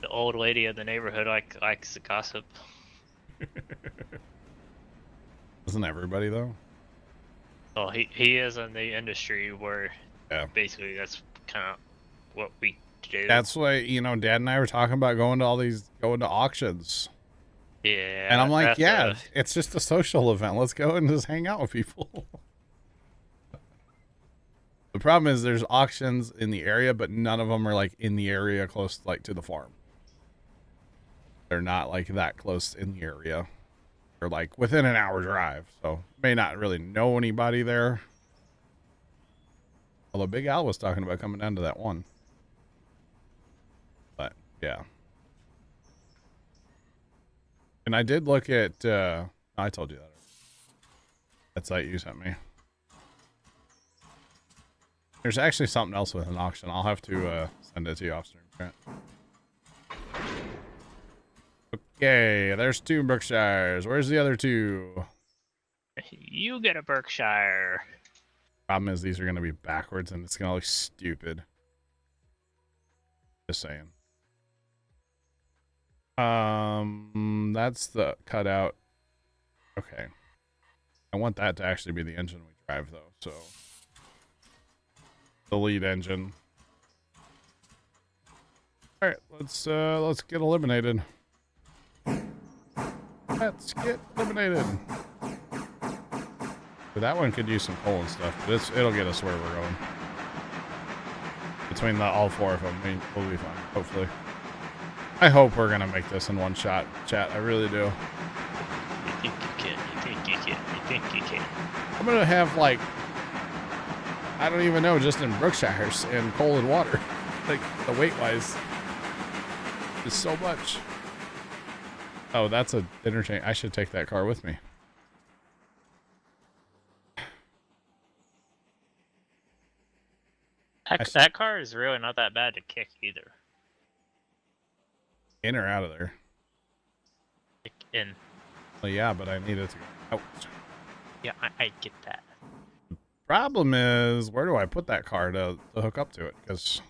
the old lady of the neighborhood, like likes to gossip. [laughs] Isn't everybody though? Well, he he is in the industry where Yeah. basically that's kind of what we do. That's why you know, Dad and I were talking about going to all these, going to auctions, yeah. and I'm like, yeah, a- it's just a social event. Let's go and just hang out with people. [laughs] the problem is there's auctions in the area, but none of them are like in the area close, like to the farm. They're not like that close in the area. They're like within an hour drive, so may not really know anybody there. Although Big Al was talking about coming down to that one. Yeah. And I did look at uh I told you that. That site you sent me. There's actually something else with an auction. I'll have to uh send it to you off stream. Okay, there's two Berkshires. Where's the other two? You get a Berkshire. Problem is these are gonna be backwards and it's gonna look stupid. Just saying. Um that's the cutout. Okay. I want that to actually be the engine we drive though, so the lead engine. Alright, let's uh let's get eliminated. Let's get eliminated. But that one could use some coal and stuff, but it's, it'll get us where we're going. Between the, all four of them, we, we'll be fine, hopefully. I hope we're going to make this in one shot, chat. I really do. You think you can? You think you can? You think you can? I'm to have, like, I don't even know, just in Berkshires and coal and water. [laughs] like, the weight-wise is so much. Oh, that's a interchange. I should take that car with me. That, that car is really not that bad to kick either. In or out of there. Like, In Well, yeah, but I need it to go out. yeah, I, I get that. Problem is, where do I put that car to, to hook up to it? Because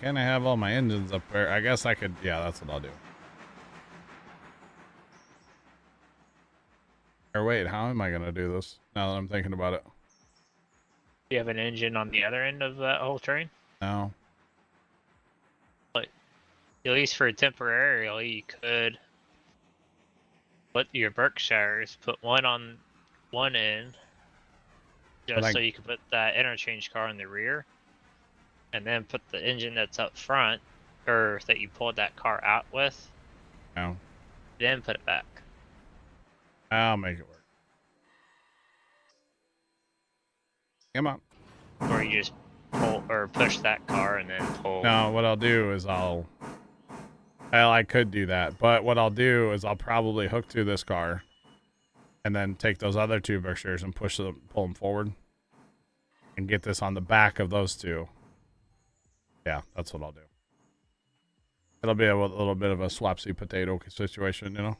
can I have all my engines up there? I guess I could. Yeah, that's what I'll do. Or wait, how am I gonna do this? Now that I'm thinking about it. Do you have an engine on the other end of that whole train? No. But at least for temporarily, you could put your Berkshires, put one on one end, just I- so you could put that interchange car in the rear, and then put the engine that's up front, or that you pulled that car out with, No. then put it back. I'll make it work. Come on. Or you just pull or push that car and then pull. No, what I'll do is I'll. Well, I could do that, but what I'll do is I'll probably hook to this car, and then take those other two Berkshires and push them, pull them forward, and get this on the back of those two. Yeah, that's what I'll do. It'll be a, little bit of a swapsy potato situation, you know.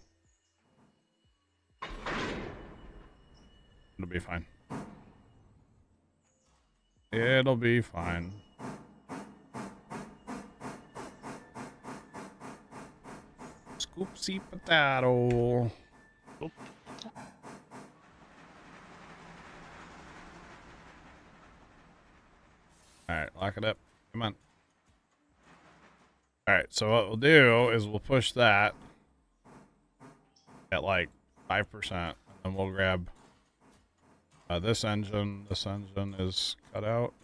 It'll be fine. It'll be fine. Scoopsy potato. Oop. Alright, lock it up. Come on. Alright, so what we'll do is we'll push that at like 5%, and then we'll grab uh, this engine. This engine is cut out.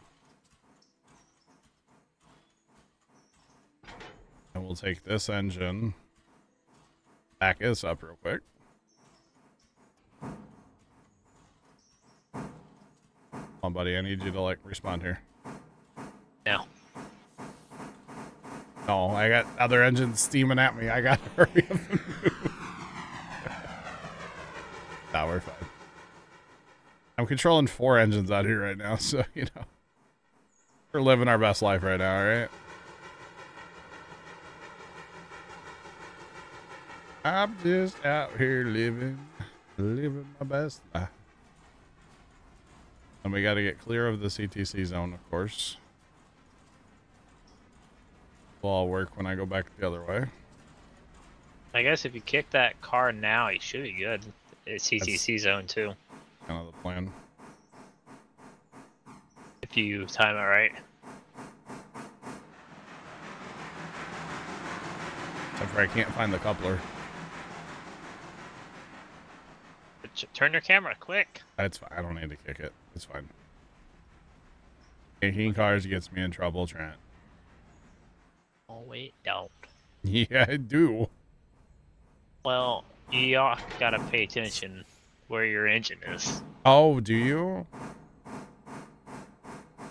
And we'll take this engine, back this up real quick. Come on, buddy. I need you to like respond here. No. No, I got other engines steaming at me. I gotta [laughs] hurry up and move. [laughs] nah, we're fine. I'm controlling four engines out here right now, [laughs] so you know. We're living our best life right now, alright? I'm just out here living, living my best life. And we gotta get clear of the CTC zone, of course. Will all work when I go back the other way. I guess if you kick that car now, you should be good. It's CTC zone too, Kind of the plan. if you time it right. Except for I can't find the coupler. Turn your camera quick. That's fine. I don't need to kick it. It's fine. Kicking cars gets me in trouble, Trent. Oh wait, don't. [laughs] Yeah, I do. Well, you gotta pay attention where your engine is. Oh, do you?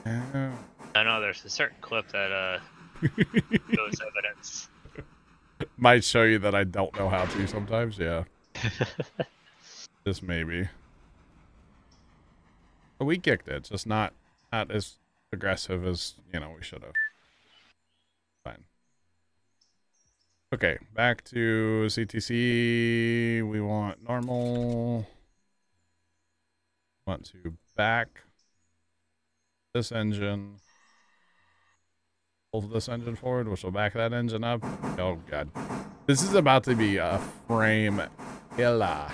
Oh. I know there's a certain clip that uh [laughs] shows evidence. Might show you that I don't know how to sometimes, yeah. [laughs] Just maybe. But we kicked it, just not not as aggressive as, you know, we should have. Fine. Okay, back to CTC. We want normal. Want to back this engine. Pull this engine forward, which will back that engine up. Oh god. This is about to be a frame killer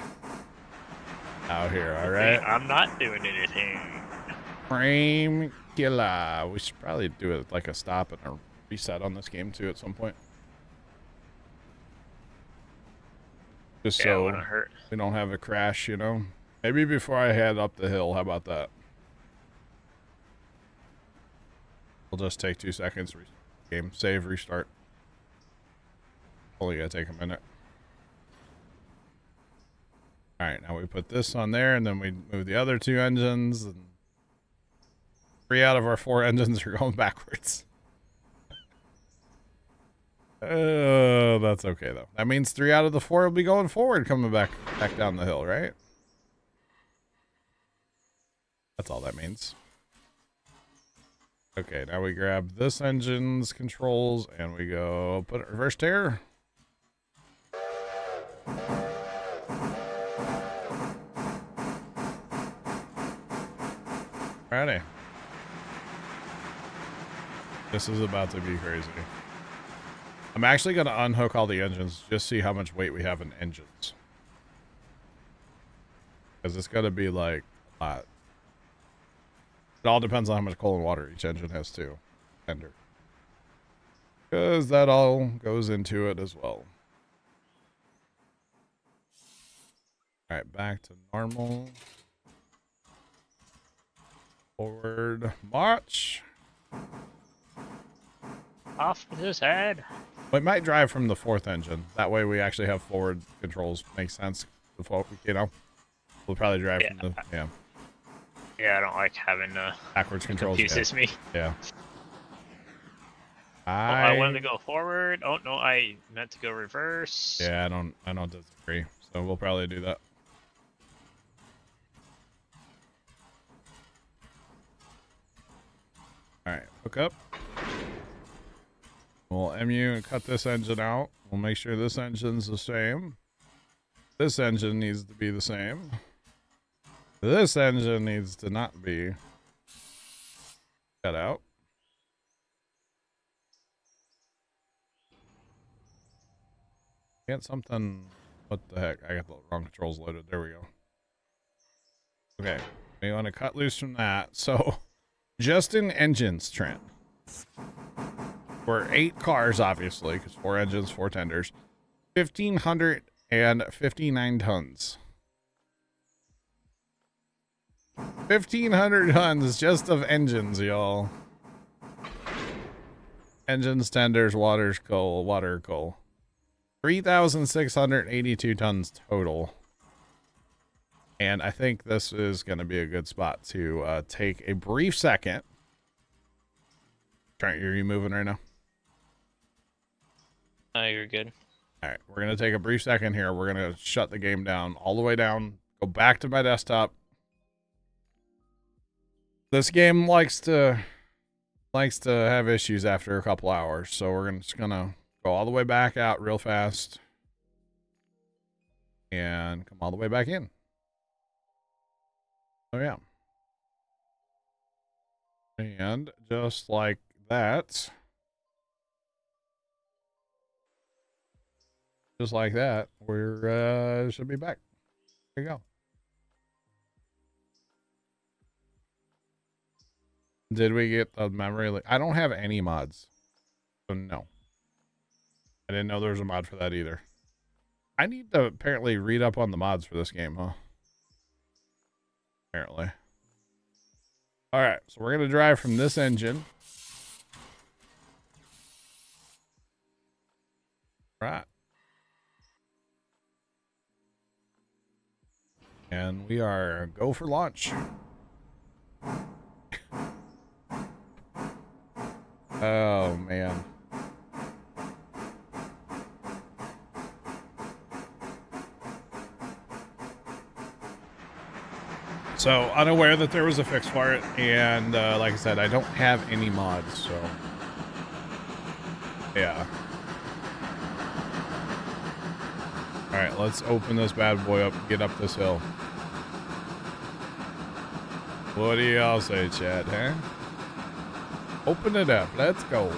out here, Hey, alright? I'm not doing anything. Frame killer. We should probably do it like a stop and a reset on this game too at some point. Just Yeah, so hurt. we don't have a crash, you know? Maybe before I head up the hill, how about that? We'll just take two seconds. Game save, restart. Only gotta take a minute. All right, now we put this on there, and then we move the other two engines. And three out of our four [laughs] engines are going backwards. [laughs] Oh, that's okay though. That means three out of the four will be going forward, coming back back down the hill, right? That's all that means. Okay, now we grab this engine's controls and we go put it reverse tear. Ready. This is about to be crazy. I'm actually going to unhook all the engines, just see how much weight we have in engines. Because it's going to be like a lot. It all depends on how much coal and water each engine has too. Tender. Because that all goes into it as well. Alright, back to normal. Forward march. Off with his head. We might drive from the fourth engine. That way we actually have forward controls. Makes sense. You know? We'll probably drive from the yeah Yeah, I don't like having uh backwards controls. Yeah. confuses me. yeah. Oh, I, I wanted to go forward. Oh no, I meant to go reverse. Yeah, I don't I don't disagree. So we'll probably do that. Alright, hook up. We'll MU and cut this engine out. We'll make sure this engine's the same. This engine needs to be the same. This engine needs to not be cut out. Can't something... What the heck? I got the wrong controls loaded. There we go. Okay. We want to cut loose from that. So, just in engines, Trent. For eight cars, obviously, because four engines, four tenders. 1,559 tons. 1,500 tons just of engines, y'all. Engines, tenders, waters, coal, water, coal. 3,682 tons total. And I think this is going to be a good spot to uh, take a brief second. Trent, are you moving right now? Oh, you're good. All right, we're going to take a brief second here. We're going to shut the game down all the way down, go back to my desktop. This game likes to likes to have issues after a couple hours, so we're gonna, just to go all the way back out real fast and come all the way back in. Oh yeah. And just like that, just like that, we're uh should be back. There you go. Did we get the memory? I don't have any mods, so no. I didn't know there was a mod for that either. I need to apparently read up on the mods for this game, huh? Apparently. All right, so we're gonna drive from this engine. Right. And we are go for launch. Oh man. So unaware that there was a fix for it, and uh, like I said, I don't have any mods, so yeah. All right, let's open this bad boy up, and get up this hill. What do y'all say, Chad? Huh? Open it up. Let's go.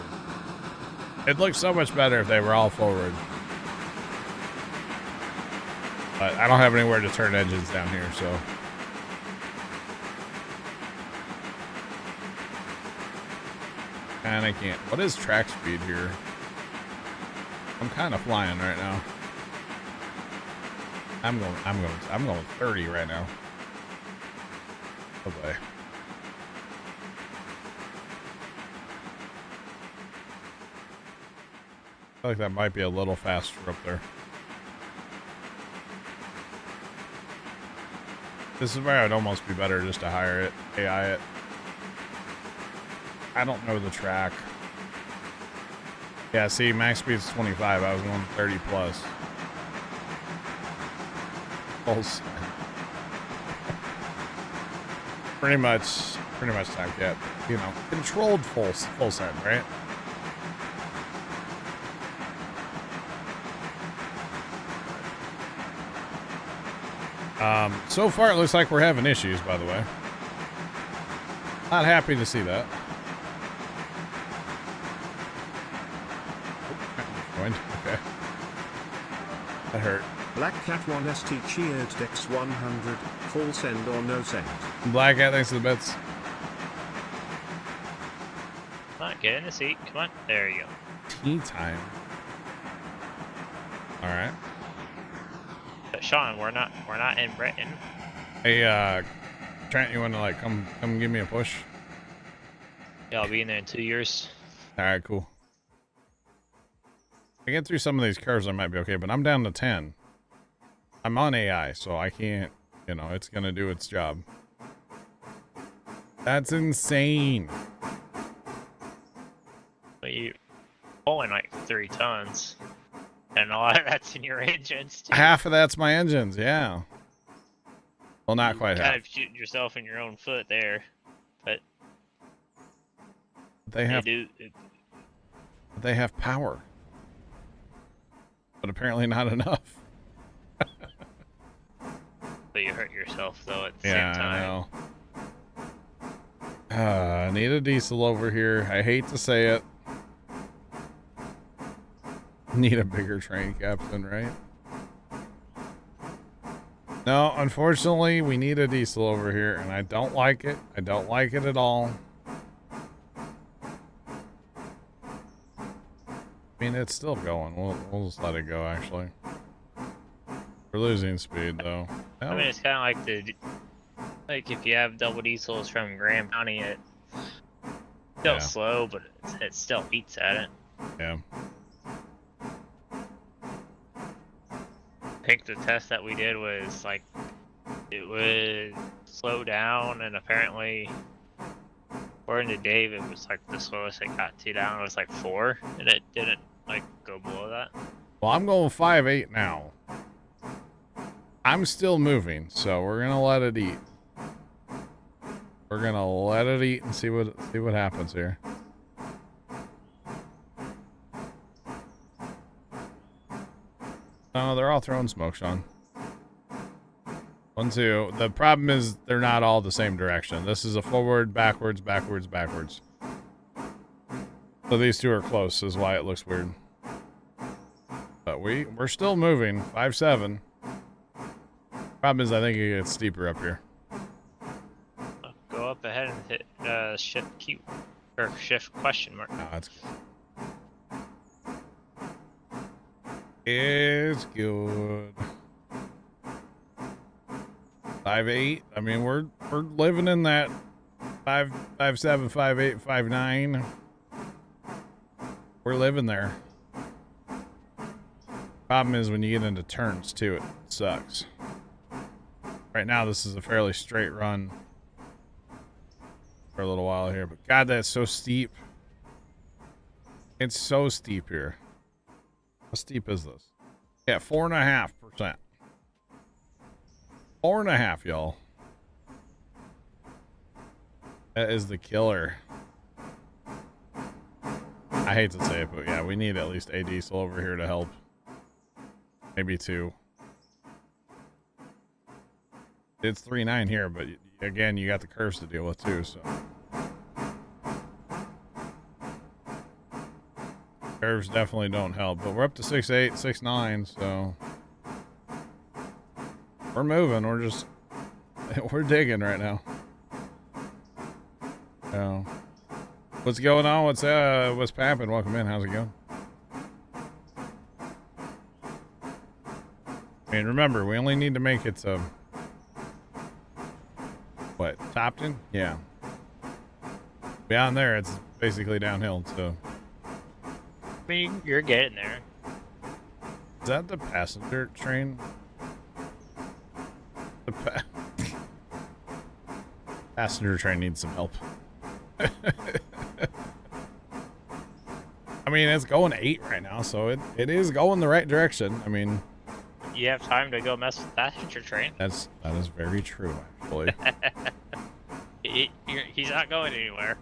It looks so much better if they were all forward. But I don't have anywhere to turn engines down here, so. And I can't. What is track speed here? I'm kind of flying right now. I'm going. I'm going. I'm going 30 right now. Oh boy. I feel like that might be a little faster up there. This is where I'd almost be better just to hire it, AI it. I don't know the track. Yeah, see, max speed's 25. I was going 30 plus. Pulse. pretty much, pretty much time cap. You know, controlled full full send, right? Um, so far it looks like we're having issues, by the way. Not happy to see that. Oh, joined. Okay. That hurt. Black Cat 1 ST cheered Dex 100, full send or no send. Black Cat, thanks for the bets. Come on, get in the seat. Come on. There you go. Tea time. All right. But Sean, we're not we're not in Britain. Hey, uh, Trent, you want to like come come give me a push? Yeah, I'll be in there in two years. All right, cool. I get through some of these curves, I might be okay, but I'm down to 10. I'm on AI, so I can't, you know, it's going to do its job. That's insane. But you pulling like three tons. And a lot of that's in your [laughs] engines too. Half of that's my engines, yeah. Well, not quite kind half. of shooting yourself in your own foot there. But They they have do it, they have power. But apparently not enough. [laughs] but you hurt yourself though at the Yeah, same I time. know. Uh, I need a diesel over here. I hate to say it. [laughs] Need a bigger train captain, right? No, unfortunately, we need a diesel over here, and I don't like it. I don't like it at all. I mean, it's still going. We'll, we'll just let it go, actually. We're losing speed, though. I mean, it's kind of like the like if you have double diesels from Graham County at Still Yeah. slow, but it, it still eats at it. Yeah. Think the test that we did was like it would slow down, and apparently, according to Dave, it was like the slowest it got to down was like four, and it didn't like go below that. Well, I'm going five eight now. I'm still moving, so we're gonna let it eat. We're gonna let it eat and see what see what happens here. Oh, they're all throwing smoke, Sean. One, two. The problem is they're not all the same direction. This is a forward, backwards, backwards, backwards. So these two are close, is why it looks weird. But we we're still moving. Five seven. Problem is, I think it gets steeper up here. Go up ahead and hit uh, shift Q or shift question mark. No, it's It's good. Five eight. I mean, we're we're living in that five five seven five eight five nine. We're living there. Problem is when you get into turns too, it sucks. Right now, this is a fairly straight run for a little while here, but God, that's so steep. It's so steep here. How steep is this? Yeah, four and a half percent. Four and a half, y'all. That is the killer. I hate to say it, but yeah, we need at least a diesel over here to help. Maybe two. It's three nine here, but again, you got the curves to deal with too, so. Curves definitely don't help, but we're up to six eight, six nine, so we're moving. We're just [laughs] we're digging right now. So, what's going on? What's uh, what's popping? Welcome in. How's it going? Mean, remember, we only need to make it to what Topton? Yeah. Beyond there, it's basically downhill. So, Mean, you're getting there. is that the passenger train? The pa- [laughs] passenger train needs some help. [laughs] I mean, it's going eight right now, so it, it is going the right direction. I mean, You have time to go mess with passenger train. that's that is very true. Actually, [laughs] He, he's not going anywhere.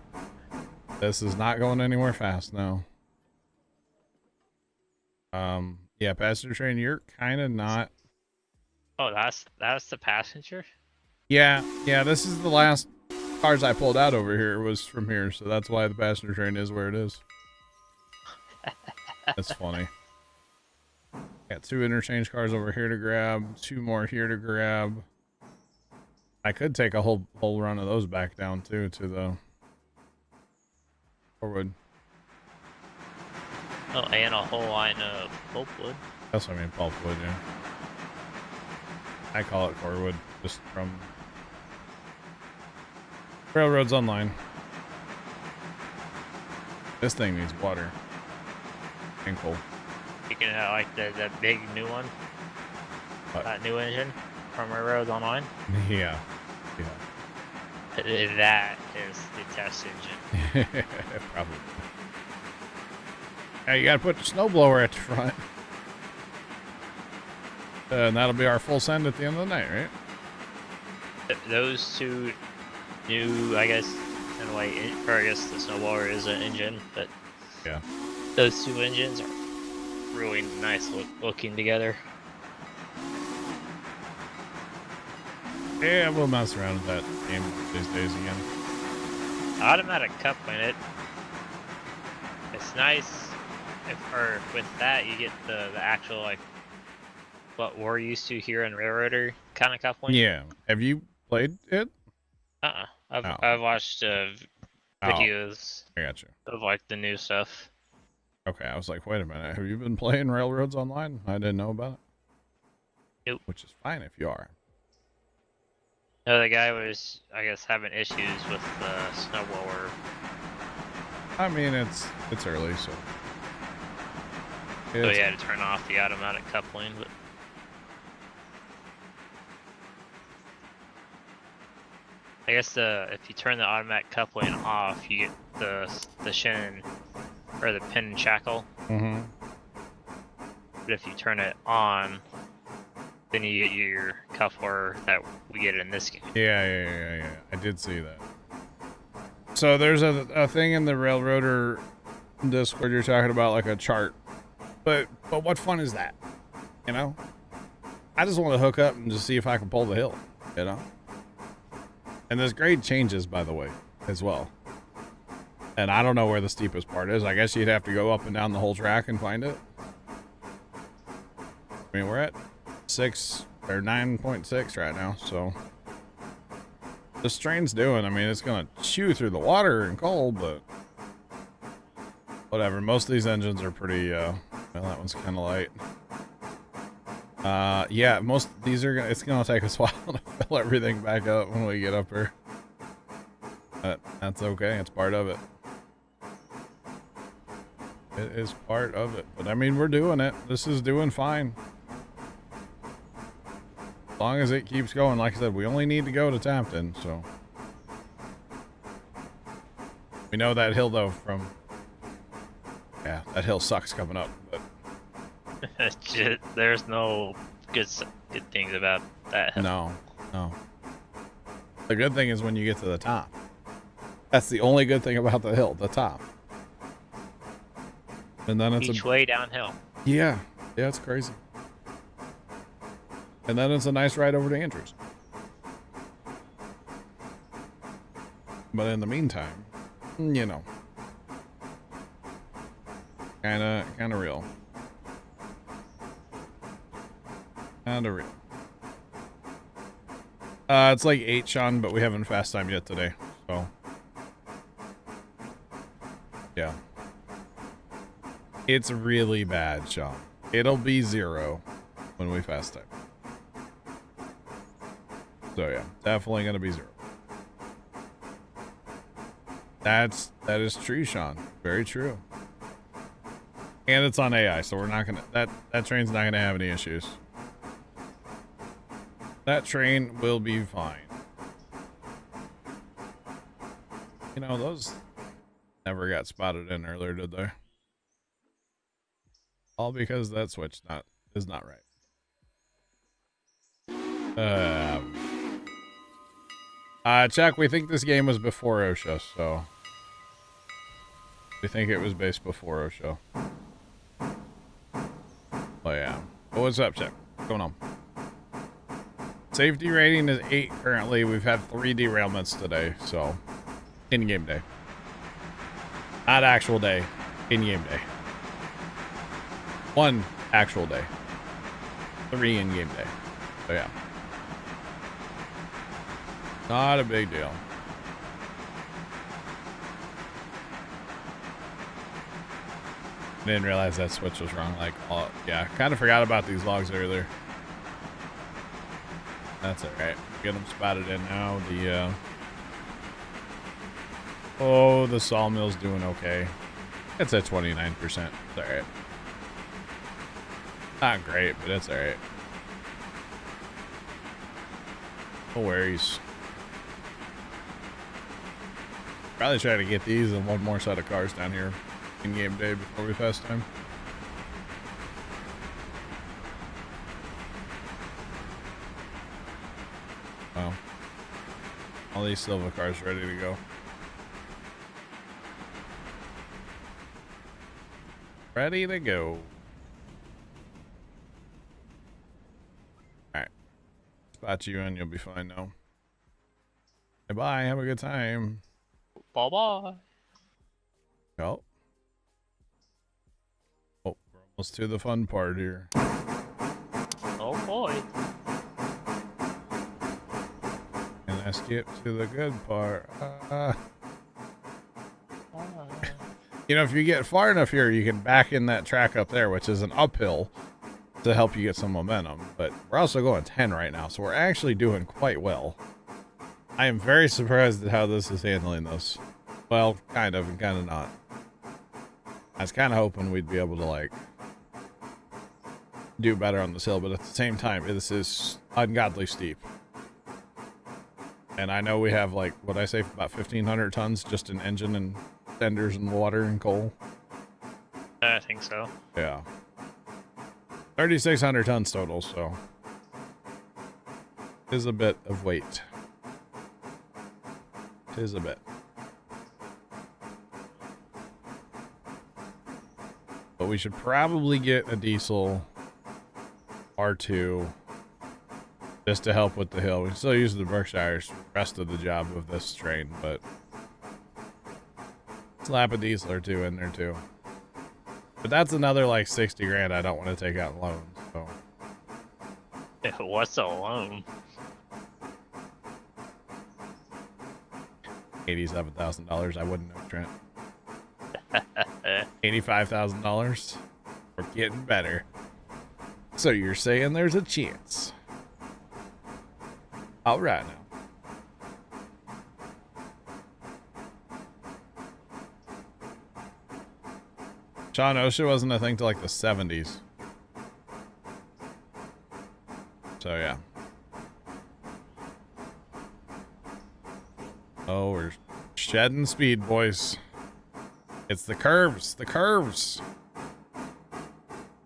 this is not going anywhere fast now. Um, yeah, passenger train, you're kind of not Oh, that's that's the passenger. Yeah, yeah, this is the last cars I pulled out over here was from here, so that's why the passenger train is where it is. [laughs] That's funny. Got two interchange cars over here to grab, two more here to grab. I could take a whole whole run of those back down too to the forward. Oh, and a whole line of pulpwood. That's what I mean, pulpwood, yeah. I call it corewood, just from Railroads Online. This thing needs water. And coal. You can uh, like the the big new one, What? that new engine from Railroads Online. [laughs] Yeah. Yeah. That is the test engine. [laughs] Probably. Now you gotta put the snowblower at the front. Uh, and that'll be our full send at the end of the night, right? Th- Those two new, I guess, in a way, or I guess the snowblower is an engine, but Yeah. those two engines are really nice look, looking together. Yeah, we'll mess around with that game these days again. Automatic cup in it. It's nice. [laughs] Or with that, you get the, the actual like what we're used to here in Railroader kind of coupling. Yeah. Have you played it? Uh-uh. I've Oh. I've watched uh, Oh, videos I got you. of like the new stuff. Okay, I was like, wait a minute. Have you been playing Railroads Online? I didn't know about it. Nope. Which is fine if you are. No, the guy was I guess having issues with the snowblower I mean, it's it's early, so. So It's- you had to turn off the automatic coupling, but I guess the if you turn the automatic coupling off, you get the the shin or the pin and shackle. Mhm. But if you turn it on, then you get your cuff horror that we get in this game. Yeah, yeah, yeah, yeah, yeah. I did see that. So there's a, a thing in the Railroader Discord you're talking about, like a chart. But but what fun is that? You know? I just want to hook up and just see if I can pull the hill. You know? And this grade changes, by the way, as well. And I don't know where the steepest part is. I guess you'd have to go up and down the whole track and find it. I mean, we're at six or nine point six right now, so this train's doing. I mean, it's gonna chew through the water and coal, but whatever. Most of these engines are pretty. uh Well, that one's kind of light. Uh, yeah, most these are gonna. It's gonna take us a [laughs] while to fill everything back up when we get up here. But that's okay. It's part of it. It is part of it. But I mean, we're doing it. This is doing fine. As long as it keeps going, like I said, we only need to go to Topton, so. We know that hill though from. Yeah, that hill sucks coming up, but [laughs] There's no good good things about that. hill. no, no. The good thing is when you get to the top. That's the only good thing about the hill, the top. And then it's a way downhill. Yeah, yeah, it's crazy. And then it's a nice ride over to Andrews. But in the meantime, you know, kind of, kind of real, kind of real. Uh, it's like eight, Sean, but we haven't fast time yet today, so yeah. It's really bad, Sean. It'll be zero when we fast time. So yeah, definitely gonna be zero. That's that is true, Sean. Very true. And it's on AI, so we're not gonna that that train's not gonna have any issues. That train will be fine. You know, those never got spotted in earlier, did they? All because that switch not is not right. Um, uh, Chuck, we think this game was before OSHA, so we think it was based before OSHA. Oh yeah. But what's up, Chuck? What's going on? Safety rating is eight currently. We've had three derailments today, so in-game day. Not actual day, in-game day. One actual day. Three in-game day. So yeah. Not a big deal. I didn't realize that switch was wrong. Like, oh, yeah, kind of forgot about these logs earlier. That's alright. Get them spotted in now. The, uh... Oh, the sawmill's doing okay. It's at 29%. It's alright. Not great, but it's alright. No worries. Probably try to get these and one more set of cars down here in game day before we fast time. Wow. All these silver cars ready to go. Ready to go. Alright. Spot you and you'll be fine now. Bye bye. Have a good time. Bye bye. Oh. Almost to the fun part here. Oh boy. And I skip to the good part. Uh, [laughs] you know, if you get far enough here, you can back in that track up there, which is an uphill to help you get some momentum. But we're also going 10 right now, so we're actually doing quite well. I am very surprised at how this is handling this. Well, kind of and kind of not. I was kind of hoping we'd be able to like do better on this hill, but at the same time, this is ungodly steep. And I know we have like what I say about 1,500 tons just in engine and fenders and water and coal. I think so. Yeah. 3,600 tons total, so is a bit of weight. Tis a bit. But we should probably get a diesel R2 just to help with the hill. We can still use the Berkshires rest of the job of this train, but slap a diesel or two in there too. But that's another like 60 grand I don't want to take out loans, so. [laughs] What's a loan? Eighty-seven thousand dollars. I wouldn't know, Trent. [laughs] Eighty-five thousand dollars. We're getting better. So you're saying there's a chance? All right now. Sean OSHA wasn't a thing till like the 70s. So yeah. Oh, we're shedding speed, boys. It's the curves. The curves.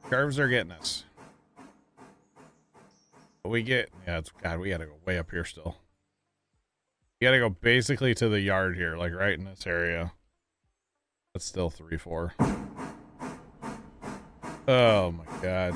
Curves are getting us. But we get, yeah, it's, God, we gotta go way up here still. You gotta go basically to the yard here, like right in this area. That's still 3-4. Oh my God.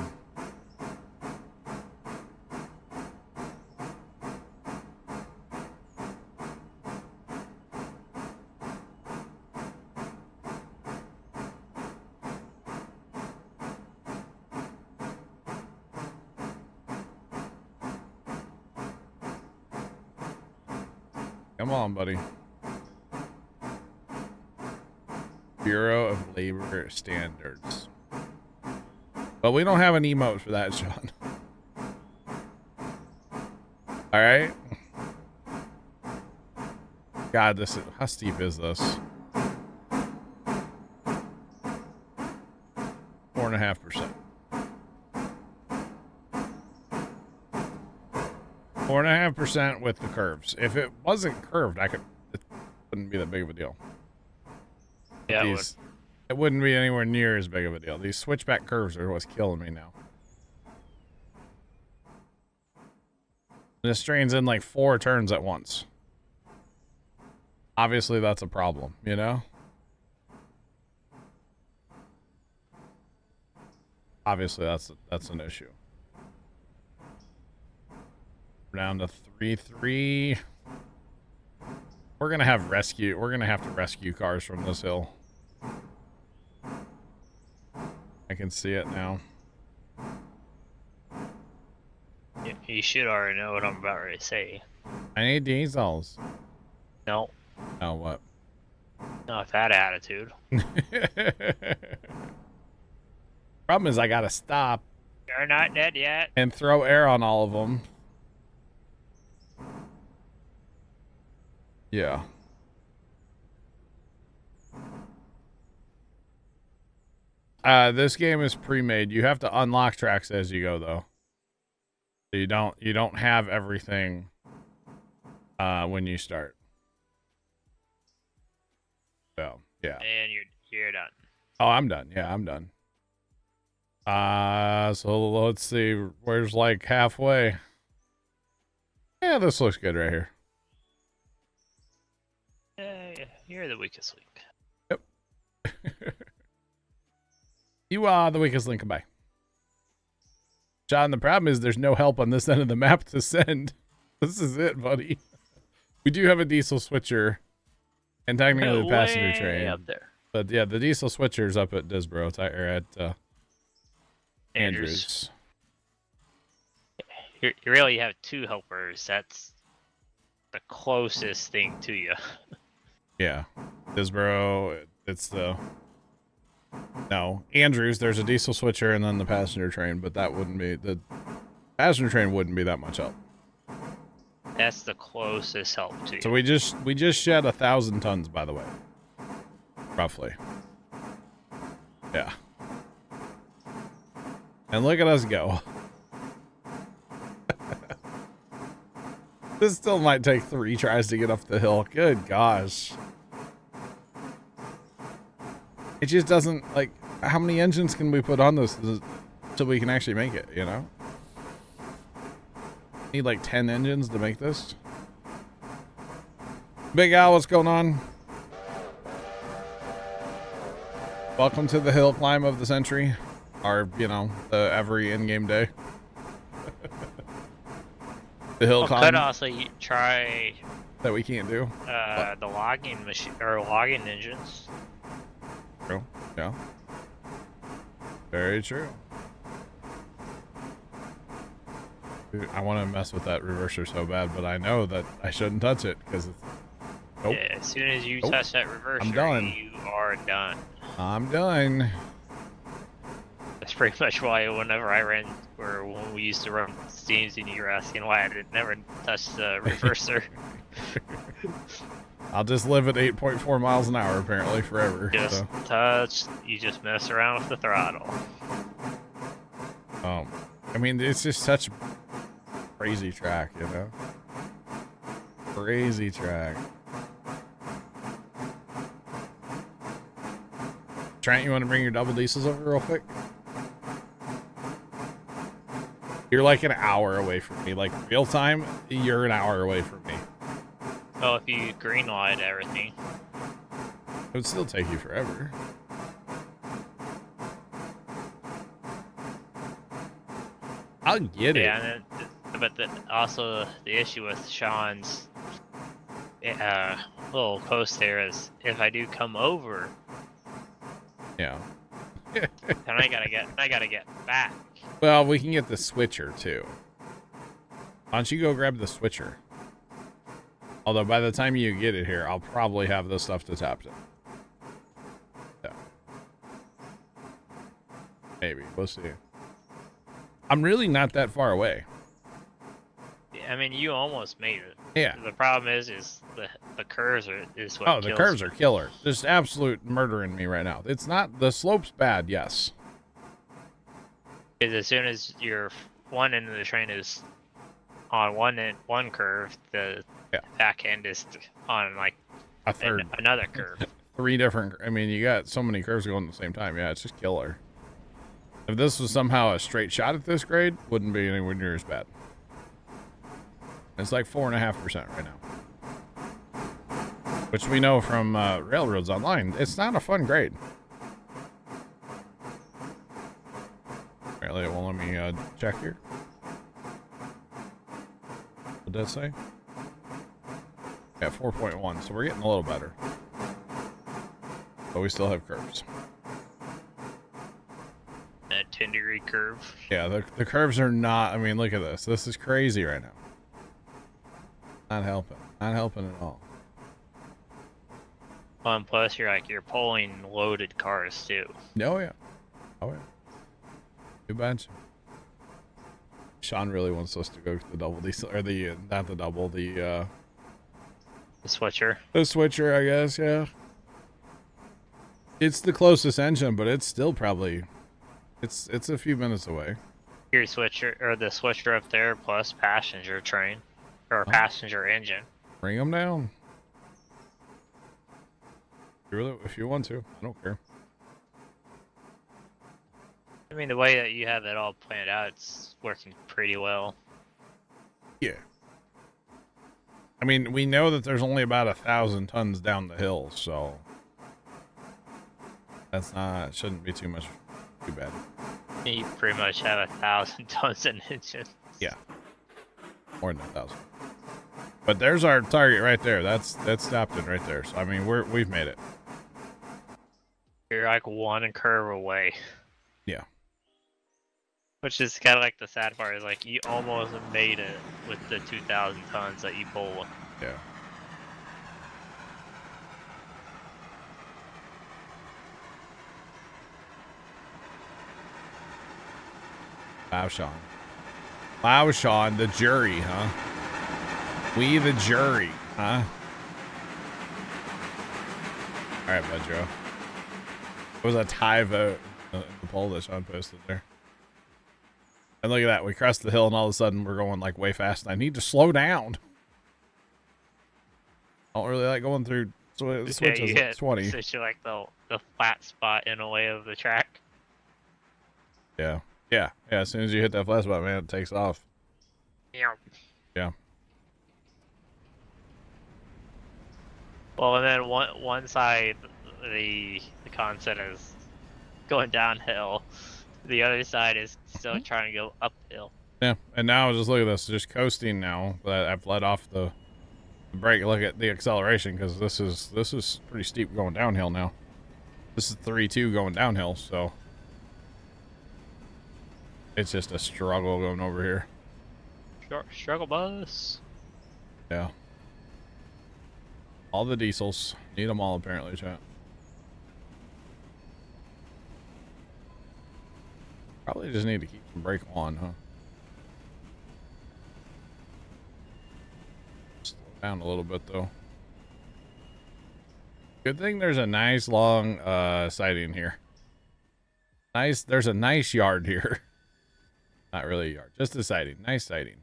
Come on, buddy. Bureau of Labor Standards. But we don't have an emote for that, [laughs] Sean. All right. God, this is how steep is this? Four and a half percent. Four and a half percent with the curves. If it wasn't curved, I could. It wouldn't be that big of a deal. Yeah, it would. These, it wouldn't be anywhere near as big of a deal. These switchback curves are what's killing me now. This train's in like four turns at once. Obviously, that's a problem, you know? Obviously, that's that's an issue. We're down to three three. We're gonna have rescue. We're gonna have to rescue cars from this hill. I can see it now. You should already know what I'm about to say. I need diesels. No, Oh, what? not that attitude. [laughs] Problem is, I gotta stop You're not dead yet. and throw air on all of them. Yeah. Uh, this game is pre-made. You have to unlock tracks as you go, though. So you don't you don't have everything uh, when you start. So yeah. And you're you're done. Oh, I'm done. Yeah, I'm done. Uh, so let's see. Where's like halfway? Yeah, this looks good right here. Uh, you're the weakest link. [laughs] You are the weakest link. Goodbye. John, the problem is there's no help on this end of the map to send. [laughs] This is it, buddy. We do have a diesel switcher and technically the passenger train. up there. But yeah, the diesel switcher's up at Dillsboro, or at uh, Andrews. Andrews. You you really have two helpers. That's the closest thing to you. [laughs] Yeah. Dillsboro, it's the. No. Andrews, there's a diesel switcher and then the passenger train, but that wouldn't be. The passenger train wouldn't be that much help. That's the closest help to you. So we just we just shed a thousand tons, by the way, roughly. Yeah. And look at us go. [laughs] this still might take three tries to get up the hill. Good gosh. It just doesn't, like, how many engines can we put on this so we can actually make it, you know? Need like 10 engines to make this. Big Al, what's going on? Welcome to the hill climb of the century. Or, you know, the every in-game day. [laughs] the hill Well, climb could also try that we can't do. uh, the logging machine or logging engines. True. Yeah. Very true. Dude, I want to mess with that reverser so bad, but I know that I shouldn't touch it because it's. Nope. Yeah, as soon as you Nope. touch that reverser, done. you are done. I'm done. That's pretty much why whenever I ran, or when we used to run steams, and you were asking why I didn't never touch the [laughs] reverser, [laughs] I'll just live at 8.4 miles an hour apparently forever. just So, touch, you just mess around with the throttle. um, I mean, it's just such a crazy track, you know. Crazy track. Trent, you want to bring your double diesels over real quick? You're like an hour away from me. Like real time, you're an hour away from me. Oh, if you green light everything, It would still take you forever. I'll get it. yeah, and then, but the, also the issue with Sean's uh, little post there is if I do come over, Yeah. Then I gotta get, I gotta get back. Well, we can get the switcher too. Why don't you go grab the switcher? Although by the time you get it here, I'll probably have the stuff to tap in. Yeah. Maybe. We'll see. I'm really not that far away. I mean, you almost made it. Yeah. The problem is, is the the curves are is what. Oh, the curves me. are killer. Just absolute murdering me right now. It's not the slope's bad, yes. 'Cause as soon as your one end of the train is on one end, one curve, the Yeah. back end is on like A an, third. another curve. [laughs] three different I mean you got so many curves going at the same time. Yeah, it's just killer. If this was somehow a straight shot at this grade, wouldn't be anywhere near as bad. It's like four and a half percent right now. Which we know from uh, Railroads Online. It's not a fun grade. Apparently it won't let me uh, check here. What did that say? Yeah, 4.1, so we're getting a little better. But we still have curves. that ten degree curve. Yeah, the, the curves are not. I mean, look at this. This is crazy right now. Not helping. Not helping at all. Well, and plus you're like you're pulling loaded cars too. Oh, yeah. Oh, yeah. You betcha. Sean really wants us to go to the double diesel, or the, not the double, the, uh, The switcher. the switcher, I guess, yeah. It's the closest engine, but it's still probably, it's, it's a few minutes away. Your switcher or the switcher up there plus passenger train or Oh. passenger engine. Bring them down. If you really, if you want to, I don't care. I mean, the way that you have it all planned out, it's working pretty well. Yeah. I mean, we know that there's only about a thousand tons down the hill, so that's not shouldn't be too much too bad. You pretty much have a thousand [laughs] tons of engine. Yeah, more than a thousand. But there's our target right there. That's that's stopped it right there. So I mean, we're we've made it. You're like one curve away. Yeah. Which is kind of like the sad part is like you almost made it with the 2,000 tons that you pull. Yeah. Wow, Sean. Wow, Sean, the jury, huh? We the jury, huh? All right, Bud Joe. It was a tie vote. uh, The poll that Sean posted there. And look at that. We crest the hill and all of a sudden we're going like way fast. I need to slow down. I don't really like going through sw- Yeah, you at hit 20. such like the the flat spot in a way of the track. Yeah. Yeah. Yeah. As soon as you hit that flat spot, man, it takes off. Yeah. Yeah. Well, and then one one side, the the concept is going downhill. The other side is still Mm-hmm. trying to go uphill. Yeah. And now just look at this. Just coasting now. But I've let off the, the brake. Look at the acceleration because this is this is pretty steep going downhill now. This is three two going downhill. So it's just a struggle going over here. Struggle bus. Yeah. All the diesels. Need them all, apparently, chat. Probably just need to keep them brake on, huh? Slow down a little bit, though. Good thing there's a nice long uh, siding here. Nice. There's a nice yard here. [laughs] Not really a yard, just a siding. Nice siding.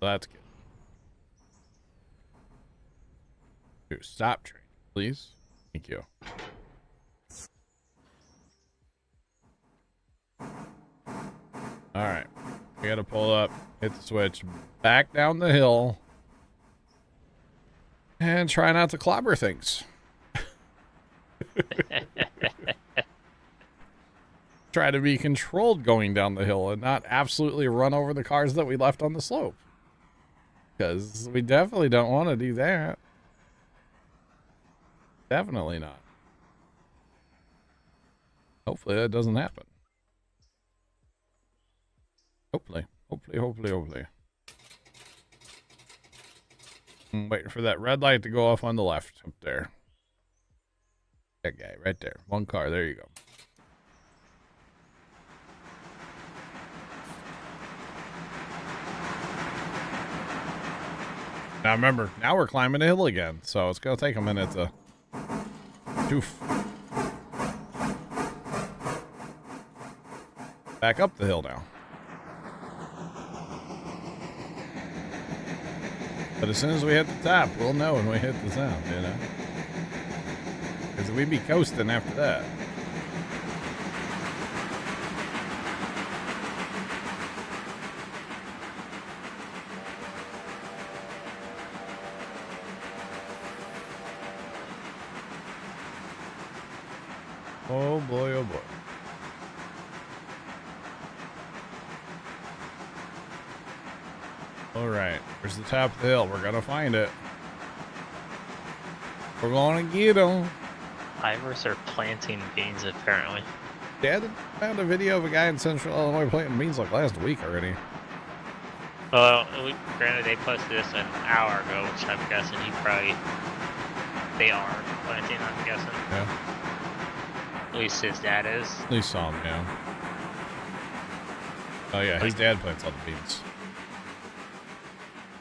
That's good. Dude, stop train, please. Thank you. All right. We got to pull up, hit the switch, back down the hill, and try not to clobber things. [laughs] try to be controlled going down the hill and not absolutely run over the cars that we left on the slope. Because we definitely don't want to do that. Definitely not. Hopefully that doesn't happen. Hopefully. Hopefully, hopefully, hopefully. I'm waiting for that red light to go off on the left up there. That guy right there. One car. There you go. Now remember, now we're climbing a hill again, so it's gonna take a minute to doof. Back up the hill now. But as soon as we hit the top, we'll know when we hit the top, you know? Because we'd be coasting after that. Oh boy, oh boy. All right, where's the top of the hill? We're gonna find it. We're gonna get them. Ivers are planting beans apparently. Dad found a video of a guy in Central Illinois planting beans like last week already. Well, we, granted they posted this an hour ago, which I'm guessing he probably they are planting. I'm guessing. Yeah, At least his dad is. at least some, yeah. Oh yeah, his dad plants all the beans.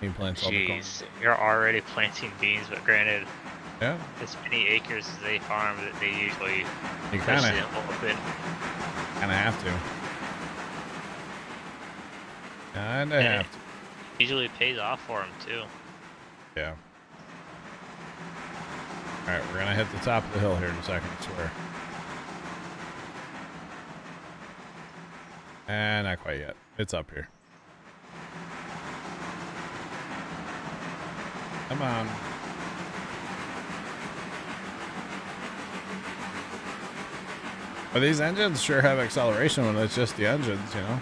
He plants all. Jeez, you're already planting beans, but granted, Yeah, as many acres as they farm, that they usually you kind of kind of have to. Kind of have to. Usually pays off for them too. Yeah. All right, we're gonna hit the top of the hill here in a second. I swear. And not quite yet. It's up here. Come on. But these engines sure have acceleration when it's just the engines, you know.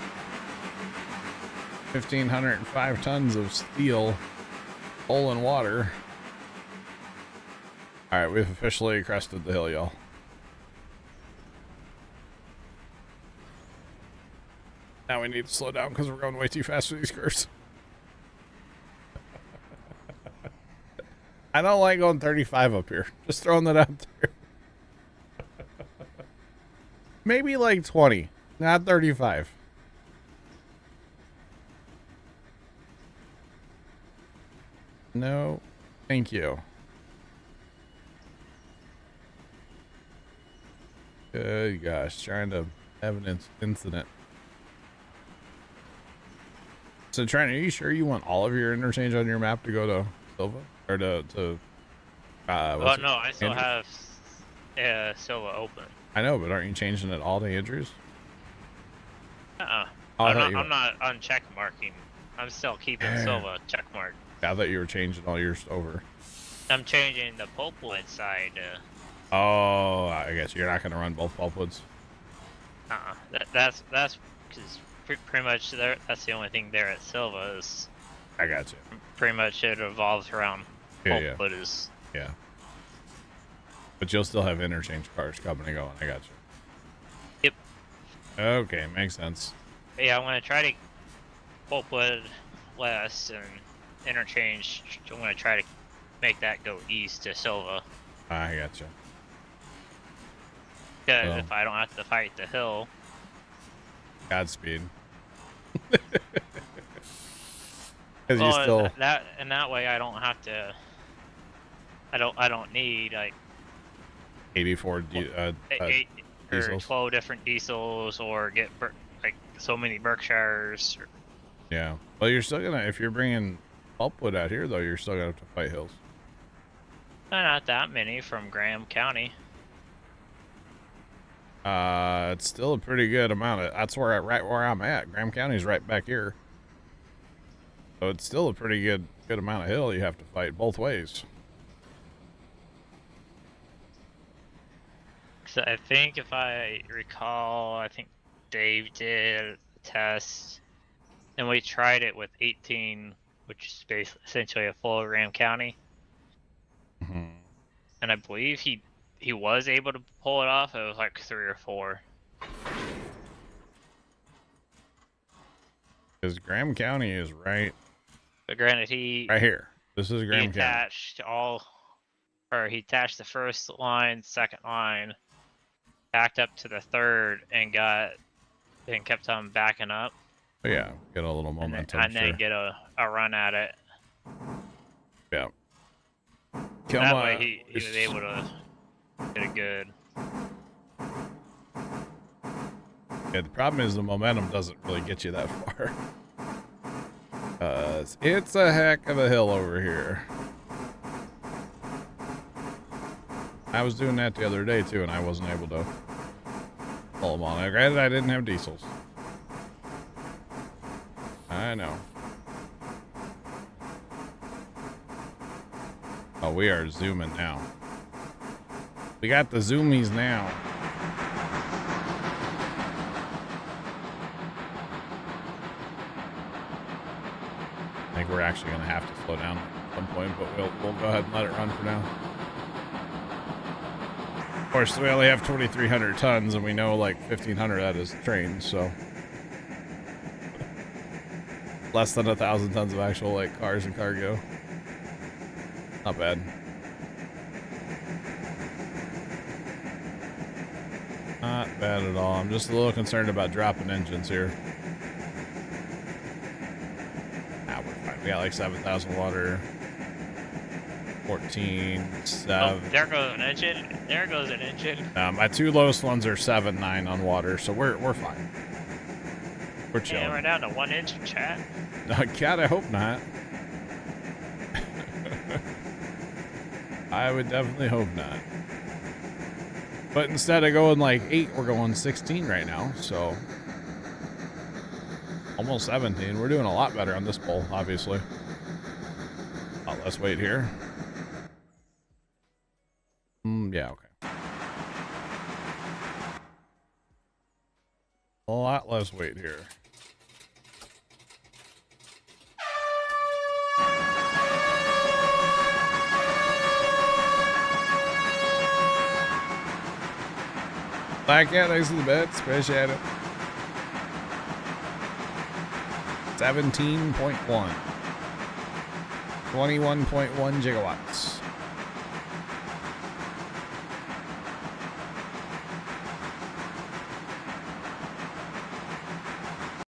1,505 tons of steel Hole in water. Alright, we've officially crested the hill, y'all. Now we need to slow down because we're going way too fast for these curves. I don't like going 35 up here. Just throwing that out there. [laughs] Maybe like 20, not 35. No, thank you. Good gosh, trying to evidence incident. So, trying are you sure you want all of your interchange on your map to go to Sylva? Or to to? Uh, Well, it? no, I still Andrews? have uh, Sylva open. I know, but aren't you changing it all to Andrews? Uh-uh. Oh, I'm, not, I'm not uncheck marking. I'm still keeping. Sylva check mark. I thought you were changing all yours over. I'm changing the Pulpwood side. Uh, Oh, I guess you're not going to run both pulpwoods. uh-uh. That, that's that's because pre- pretty much there. That's the only thing there at Sylva is I got you. pretty much it revolves around Yeah, yeah. Pulpwood is. Yeah. But you'll still have interchange cars coming and going. I got you. Yep. Okay, makes sense. Yeah, I'm gonna try to Pulpwood west and interchange. I'm gonna try to make that go east to Sylva. I got you. Because Well. if I don't have to fight the hill, Godspeed. [laughs] Because well, you still. and that and that way I don't have to. I don't. I don't need like 84 di- uh, eight, uh, eight or twelve different diesels or get like so many Berkshires. Or, yeah. Well, you're still gonna if you're bringing pulpwood out here though, you're still gonna have to fight hills. eh, not that many from Graham County. Uh, it's still a pretty good amount of. That's where I, right where I'm at. Graham County's right back here. So it's still a pretty good good amount of hill you have to fight both ways. So I think if I recall, I think Dave did a test, and we tried it with 18, which is basically essentially a full Graham County, Mhm. and I believe he he was able to pull it off. It was like three or four. Because Graham County is right But granted, he right here. This is he Graham County. attached all, or he attached the first line, second line, backed up to the third, and got and kept on backing up. Oh, yeah, get a little and then, momentum. and then sure. get a, a run at it. yeah. Come that on. way he, he was able to get it good. Yeah, the problem is the momentum doesn't really get you that far. [laughs] Uh, it's- it's a heck of a hill over here. I was doing that the other day too, and I wasn't able to pull them on. Granted, I didn't have diesels. I know. Oh, we are zooming now. We got the zoomies now. I think we're actually going to have to slow down at some point, but we'll, we'll go ahead and let it run for now. Course, we only have 2,300 tons, and we know like 1,500 that is trains, so. Less than a thousand tons of actual like cars and cargo. Not bad. Not bad at all. I'm just a little concerned about dropping engines here. Ah, we're fine. We got like 7,000 water. 14, Oh, 7. there goes an engine. There goes an engine. Uh, my two lowest ones are 7, 9 on water, so we're, we're fine. We're chilling. we're down to one engine chat. God, I hope not. I would definitely hope not. But instead of going like 8, we're going 16 right now, so. Almost 17. We're doing a lot better on this bowl, obviously. A lot less weight here. Mm, yeah, okay. A lot less weight here. Black Cat, thanks for the bets. Appreciate it. 17.1. 21.1 gigawatts.